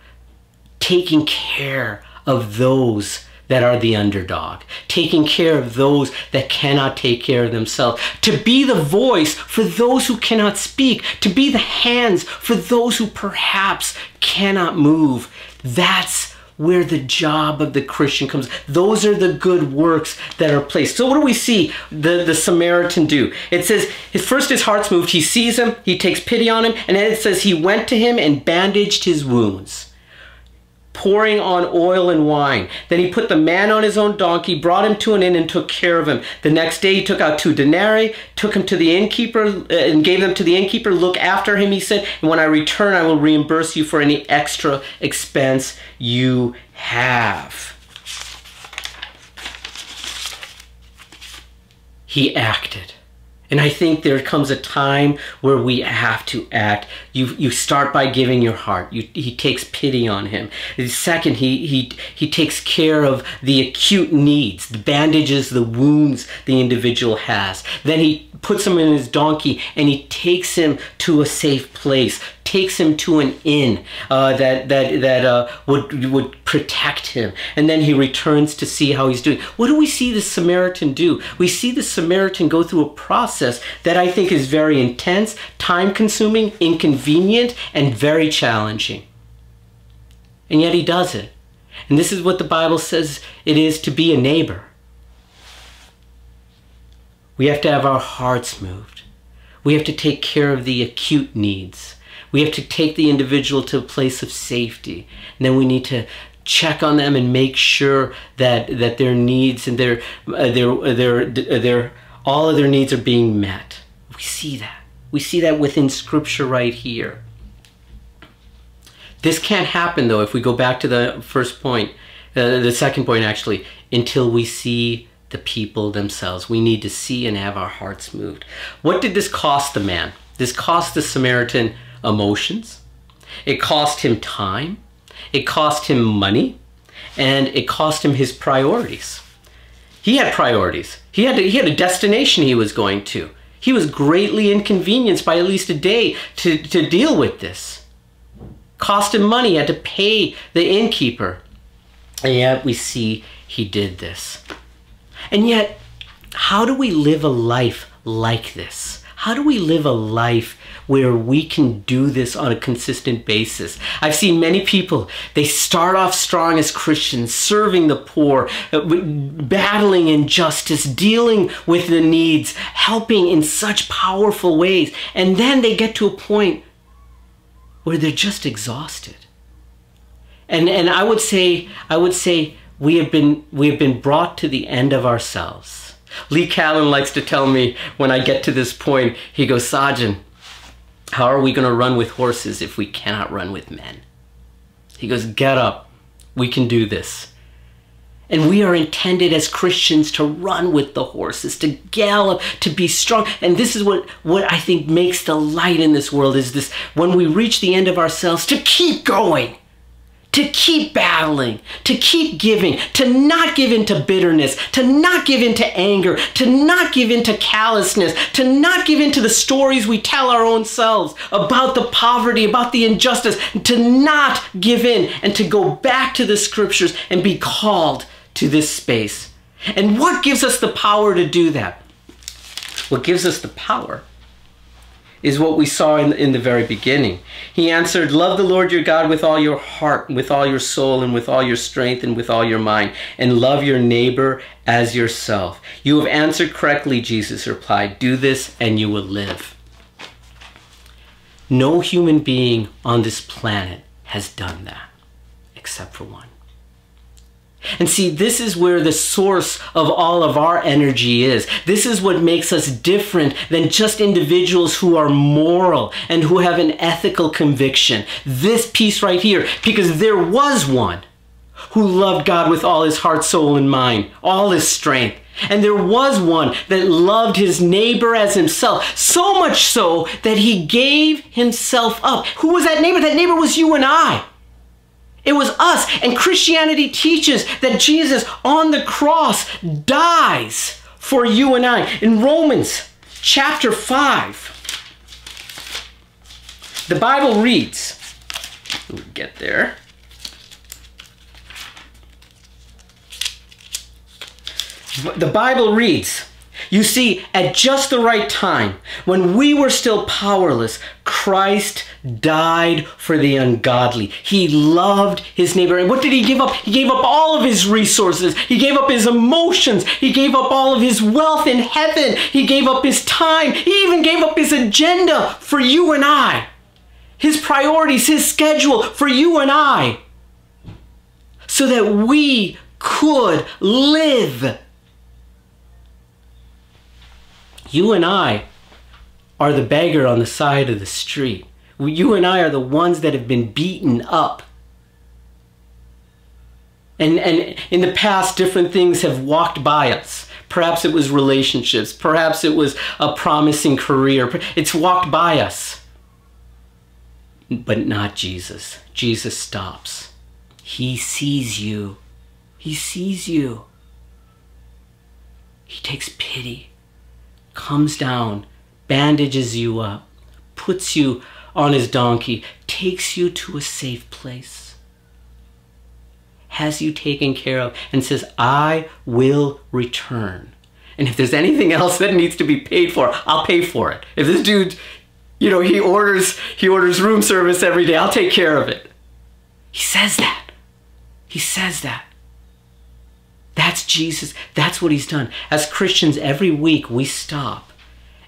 taking care of those that are the underdog, taking care of those that cannot take care of themselves, to be the voice for those who cannot speak, to be the hands for those who perhaps cannot move. That's where the job of the Christian comes. Those are the good works that are placed. So what do we see the, the Samaritan do? It says his first his heart's moved. He sees him, he takes pity on him, and then it says he went to him and bandaged his wounds pouring on oil and wine. Then he put the man on his own donkey, brought him to an inn, and took care of him. The next day he took out two denarii, took him to the innkeeper, uh, and gave them to the innkeeper. Look after him, he said, and when I return, I will reimburse you for any extra expense you have. He acted. And I think there comes a time where we have to act. You you start by giving your heart. You, he takes pity on him. Second, he he he takes care of the acute needs, the bandages, the wounds the individual has. Then he puts him in his donkey and he takes him to a safe place takes him to an inn uh, that that that uh, would would protect him, and then he returns to see how he's doing. What do we see the Samaritan do? We see the Samaritan go through a process that I think is very intense, time-consuming, inconvenient, and very challenging. And yet he does it. And this is what the Bible says it is to be a neighbor. We have to have our hearts moved. We have to take care of the acute needs. We have to take the individual to a place of safety. And then we need to check on them and make sure that, that their needs and their, uh, their, their, their, all of their needs are being met. We see that. We see that within Scripture right here. This can't happen though if we go back to the first point, uh, the second point actually, until we see the people themselves. We need to see and have our hearts moved. What did this cost the man? This cost the Samaritan emotions. It cost him time. It cost him money. And it cost him his priorities. He had priorities. He had, to, he had a destination he was going to. He was greatly inconvenienced by at least a day to, to deal with this. Cost him money, had to pay the innkeeper. And yet we see he did this. And yet, how do we live a life like this? How do we live a life where we can do this on a consistent basis? I've seen many people, they start off strong as Christians, serving the poor, uh, battling injustice, dealing with the needs, helping in such powerful ways. And then they get to a point where they're just exhausted. And, and I would say, I would say, we have been we have been brought to the end of ourselves. Lee Callan likes to tell me when I get to this point, he goes, Sajjan, how are we going to run with horses if we cannot run with men? He goes, get up. We can do this. And we are intended as Christians to run with the horses, to gallop, to be strong. And this is what, what I think makes the light in this world is this when we reach the end of ourselves, to keep going to keep battling, to keep giving, to not give in to bitterness, to not give in to anger, to not give in to callousness, to not give in to the stories we tell our own selves about the poverty, about the injustice, to not give in and to go back to the scriptures and be called to this space. And what gives us the power to do that? What gives us the power is what we saw in, in the very beginning. He answered, Love the Lord your God with all your heart, with all your soul, and with all your strength, and with all your mind, and love your neighbor as yourself. You have answered correctly, Jesus replied. Do this, and you will live. No human being on this planet has done that, except for one. And see, this is where the source of all of our energy is. This is what makes us different than just individuals who are moral and who have an ethical conviction. This piece right here, because there was one who loved God with all his heart, soul, and mind, all his strength. And there was one that loved his neighbor as himself, so much so that he gave himself up. Who was that neighbor? That neighbor was you and I. It was us. And Christianity teaches that Jesus on the cross dies for you and I. In Romans chapter 5, the Bible reads, get there. The Bible reads, you see, at just the right time, when we were still powerless, Christ died for the ungodly. He loved his neighbor. And what did he give up? He gave up all of his resources. He gave up his emotions. He gave up all of his wealth in heaven. He gave up his time. He even gave up his agenda for you and I. His priorities, his schedule for you and I. So that we could live You and I are the beggar on the side of the street. You and I are the ones that have been beaten up. And, and in the past, different things have walked by us. Perhaps it was relationships. Perhaps it was a promising career. It's walked by us. But not Jesus. Jesus stops. He sees you. He sees you. He takes pity comes down, bandages you up, puts you on his donkey, takes you to a safe place, has you taken care of, and says, I will return. And if there's anything else that needs to be paid for, I'll pay for it. If this dude, you know, he orders he orders room service every day, I'll take care of it. He says that. He says that. That's Jesus. That's what he's done. As Christians, every week we stop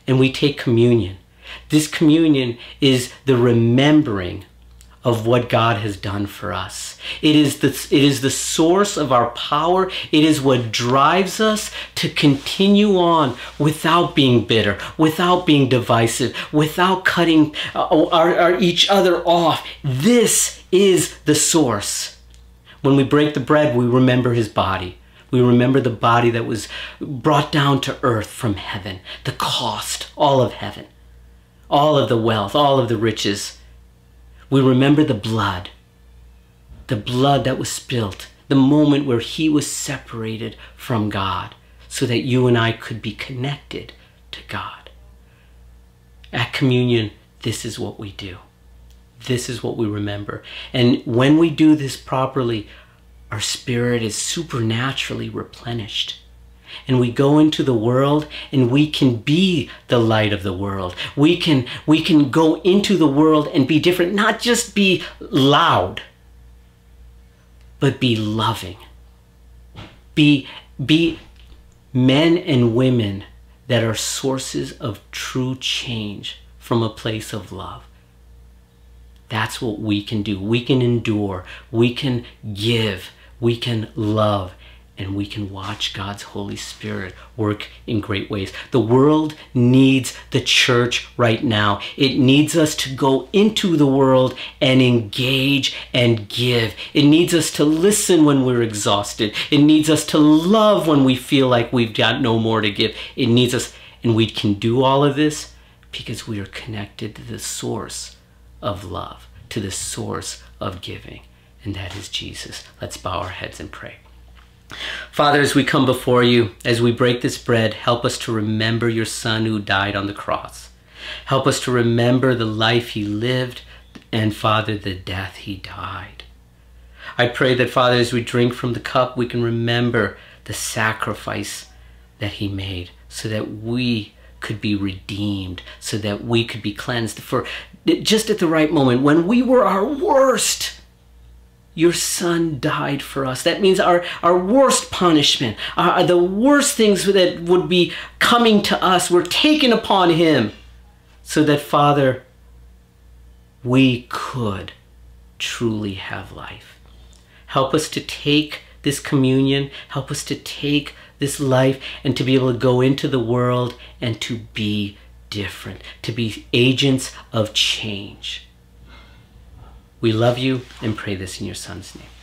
and we take communion. This communion is the remembering of what God has done for us. It is the it is the source of our power. It is what drives us to continue on without being bitter, without being divisive, without cutting uh, our, our each other off. This is the source. When we break the bread, we remember his body. We remember the body that was brought down to earth from heaven, the cost, all of heaven, all of the wealth, all of the riches. We remember the blood, the blood that was spilt, the moment where he was separated from God so that you and I could be connected to God. At communion, this is what we do. This is what we remember. And when we do this properly, our spirit is supernaturally replenished. And we go into the world and we can be the light of the world. We can we can go into the world and be different, not just be loud, but be loving. Be be men and women that are sources of true change from a place of love. That's what we can do. We can endure. We can give. We can love. And we can watch God's Holy Spirit work in great ways. The world needs the church right now. It needs us to go into the world and engage and give. It needs us to listen when we're exhausted. It needs us to love when we feel like we've got no more to give. It needs us, and we can do all of this because we are connected to the source of love, to the source of giving, and that is Jesus. Let's bow our heads and pray. Father, as we come before you, as we break this bread, help us to remember your Son who died on the cross. Help us to remember the life he lived and, Father, the death he died. I pray that, Father, as we drink from the cup, we can remember the sacrifice that he made so that we could be redeemed, so that we could be cleansed. For just at the right moment, when we were our worst, your son died for us. That means our, our worst punishment, uh, the worst things that would be coming to us were taken upon him. So that, Father, we could truly have life. Help us to take this communion, help us to take this life and to be able to go into the world and to be different, to be agents of change. We love you and pray this in your son's name.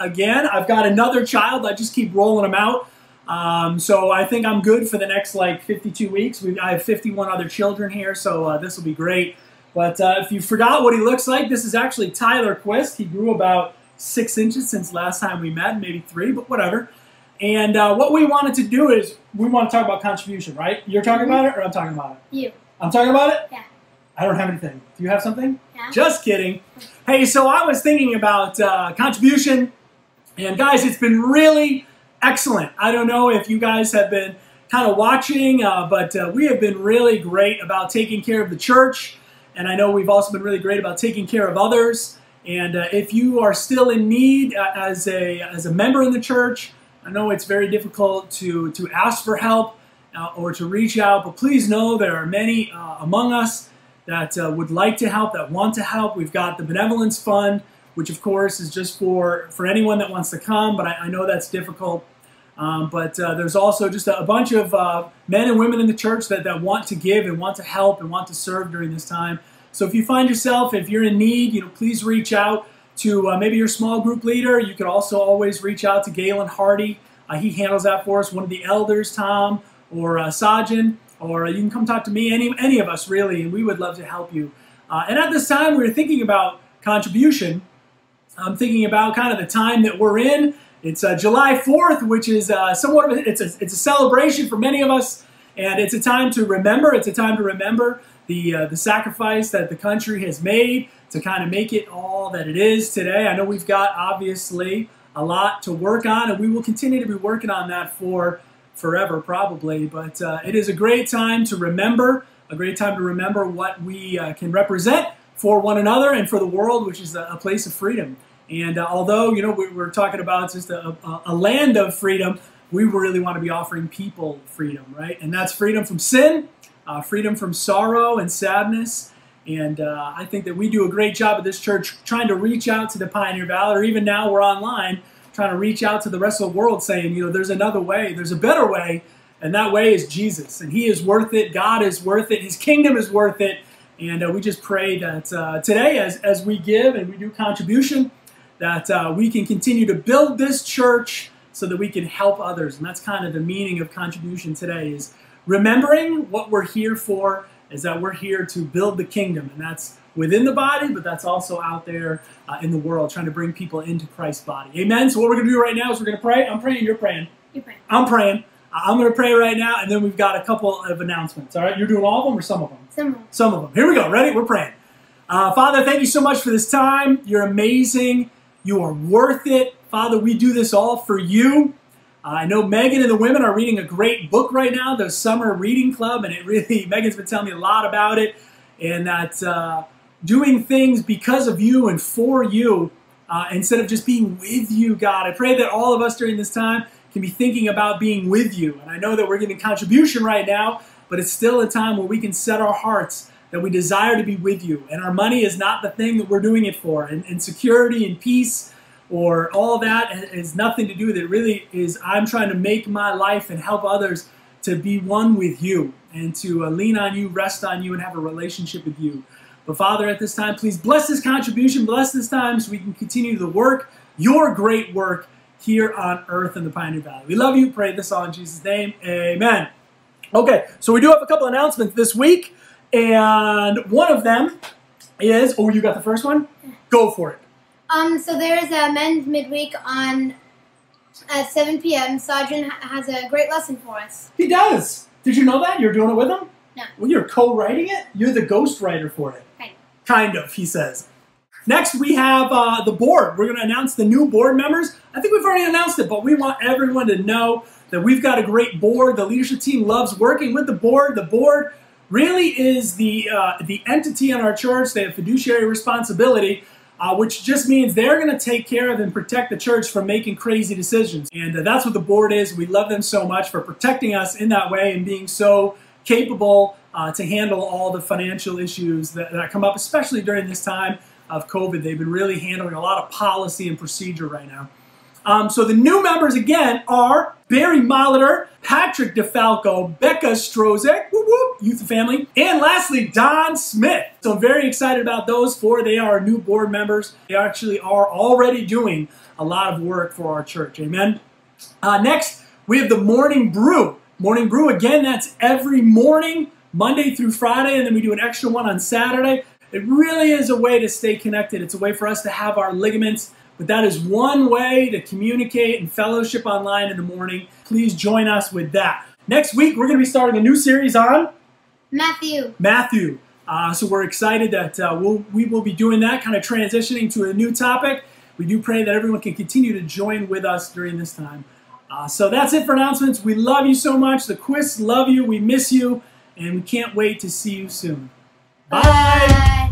Again. I've got another child. I just keep rolling them out. Um, so I think I'm good for the next like 52 weeks. We, I have 51 other children here, so uh, this will be great. But uh, if you forgot what he looks like, this is actually Tyler Quist. He grew about six inches since last time we met, maybe three, but whatever. And uh, what we wanted to do is we want to talk about contribution, right? You're talking about it, or I'm talking about it? You. I'm talking about it? Yeah. I don't have anything. Do you have something? Yeah. Just kidding. So I was thinking about uh, contribution, and guys, it's been really excellent. I don't know if you guys have been kind of watching, uh, but uh, we have been really great about taking care of the church, and I know we've also been really great about taking care of others. And uh, if you are still in need uh, as a as a member in the church, I know it's very difficult to to ask for help uh, or to reach out, but please know there are many among us that uh, would like to help, that want to help. We've got the benevolence fund, which of course is just for for anyone that wants to come, but I, I know that's difficult. Um, but uh, there's also just a, a bunch of uh, men and women in the church that, that want to give and want to help and want to serve during this time. So if you find yourself, if you're in need, you know, please reach out to uh, maybe your small group leader. You could also always reach out to Galen Hardy. Uh, he handles that for us. One of the elders, Tom or uh, Sajjan, or you can come talk to me, any any of us really, and we would love to help you. Uh, and at this time, we we're thinking about contribution. I'm thinking about kind of the time that we're in. It's uh, July 4th, which is uh, somewhat of a, it's a, it's a celebration for many of us, and it's a time to remember. It's a time to remember the uh, the sacrifice that the country has made to kind of make it all that it is today. I know we've got obviously a lot to work on, and we will continue to be working on that for forever, probably. But uh, it is a great time to remember, a great time to remember what we uh, can represent for one another and for the world, which is a, a place of freedom. And uh, although you know we, we're talking about just a, a, a land of freedom, we really want to be offering people freedom, right? And that's freedom from sin, uh, freedom from sorrow and sadness. And uh, I think that we do a great job at this church trying to reach out to the Pioneer Valley, or even now we're online trying to reach out to the rest of the world saying, you know, there's another way, there's a better way, and that way is Jesus. And He is worth it, God is worth it, His kingdom is worth it. And uh, we just pray that uh, today, as, as we give and we do contribution, that uh, we can continue to build this church so that we can help others. And that's kind of the meaning of contribution today is remembering what we're here for is that we're here to build the kingdom. And that's within the body, but that's also out there uh, in the world, trying to bring people into Christ's body. Amen. So what we're going to do right now is we're going to pray. I'm praying. You're praying. You pray. I'm praying. Uh, I'm going to pray right now, and then we've got a couple of announcements. All right, you're doing all of them or some of them? Someone. Some of them. Here we go. Ready? We're praying. Uh, Father, thank you so much for this time. You're amazing. You are worth it. Father, we do this all for you. Uh, I know Megan and the women are reading a great book right now, the Summer Reading Club, and it really, *laughs* Megan's been telling me a lot about it, and that uh, doing things because of you and for you uh, instead of just being with you, God. I pray that all of us during this time can be thinking about being with you. And I know that we're giving contribution right now, but it's still a time where we can set our hearts that we desire to be with you. And our money is not the thing that we're doing it for. And, and security and peace or all that has nothing to do with it. Really is I'm trying to make my life and help others to be one with you and to uh, lean on you, rest on you, and have a relationship with you. But Father, at this time, please bless this contribution, bless this time so we can continue the work, your great work here on earth in the Pioneer Valley. We love you. Pray this all in Jesus' name. Amen. Okay, so we do have a couple announcements this week, and one of them is oh, you got the first one? Go for it. Um, so there is a men's midweek on at 7 p.m. Sajjan has a great lesson for us. He does. Did you know that? You're doing it with him? No. Well, you're co-writing it? You're the ghostwriter for it. Kind of, he says. Next, we have uh, the board. We're going to announce the new board members. I think we've already announced it, but we want everyone to know that we've got a great board. The leadership team loves working with the board. The board really is the uh, the entity in our church. They have fiduciary responsibility, uh, which just means they're going to take care of and protect the church from making crazy decisions. And uh, that's what the board is. We love them so much for protecting us in that way and being so capable uh, to handle all the financial issues that, that come up, especially during this time of COVID. They've been really handling a lot of policy and procedure right now. Um, so the new members again are Barry Molitor, Patrick DeFalco, Becca Strozek, whoop, whoop, Youth and Family, and lastly, Don Smith. So very excited about those four. They are new board members. They actually are already doing a lot of work for our church. Amen. Uh, next, we have the Morning Brew. Morning Brew, again, that's every morning, Monday through Friday, and then we do an extra one on Saturday. It really is a way to stay connected. It's a way for us to have our ligaments, but that is one way to communicate and fellowship online in the morning. Please join us with that. Next week, we're going to be starting a new series on Matthew. Matthew. Uh, so we're excited that uh, we'll, we will be doing that, kind of transitioning to a new topic. We do pray that everyone can continue to join with us during this time. Uh, so that's it for announcements. We love you so much. The Quiz love you. We miss you. And we can't wait to see you soon. Bye. Bye.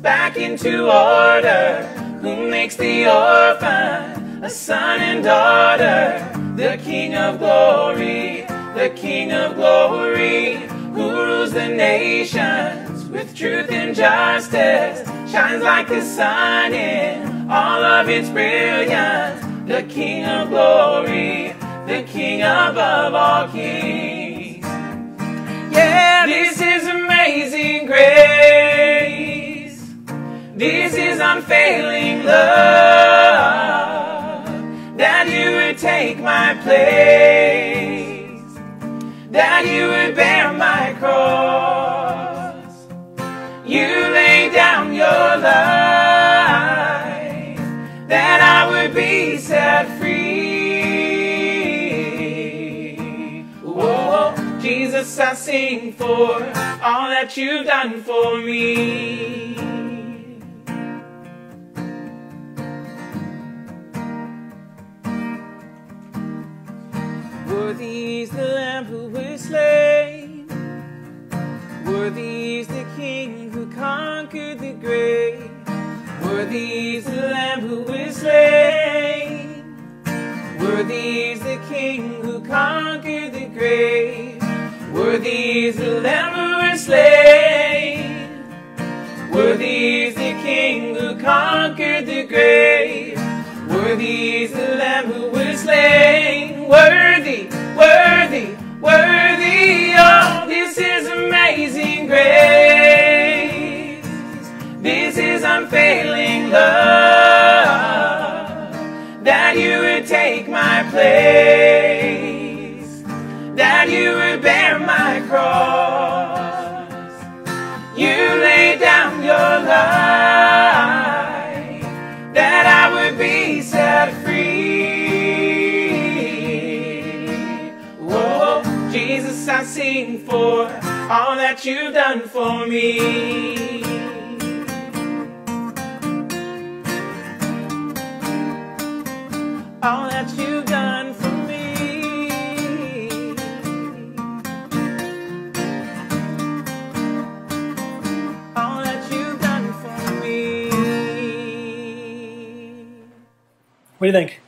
Back into order? Who makes the orphan a son and daughter? The King of glory, the King of glory, who rules the nations with truth and justice, shines like the sun in all of its brilliance. The King of glory, the King above all kings. Yeah, this is amazing grace. This is unfailing love that you would take my place, that you would bear my cross. You lay down your life that I would be set free. Jesus, I sing for all that you've done for me. Worthy is the Lamb who was slain. Worthy is the King who conquered the grave. Worthy is the Lamb who was slain. Worthy is the King who conquered the grave. Worthy is the Lamb who was slain. Worthy is the King who conquered the grave. Worthy is the Lamb who was slain. Worthy, worthy, worthy. Oh, this is amazing grace. This is unfailing love that you would take my place, that you would bear cross. You laid down your life that I would be set free. Whoa, Jesus, I sing for all that you've done for me. All that you've done What do you think?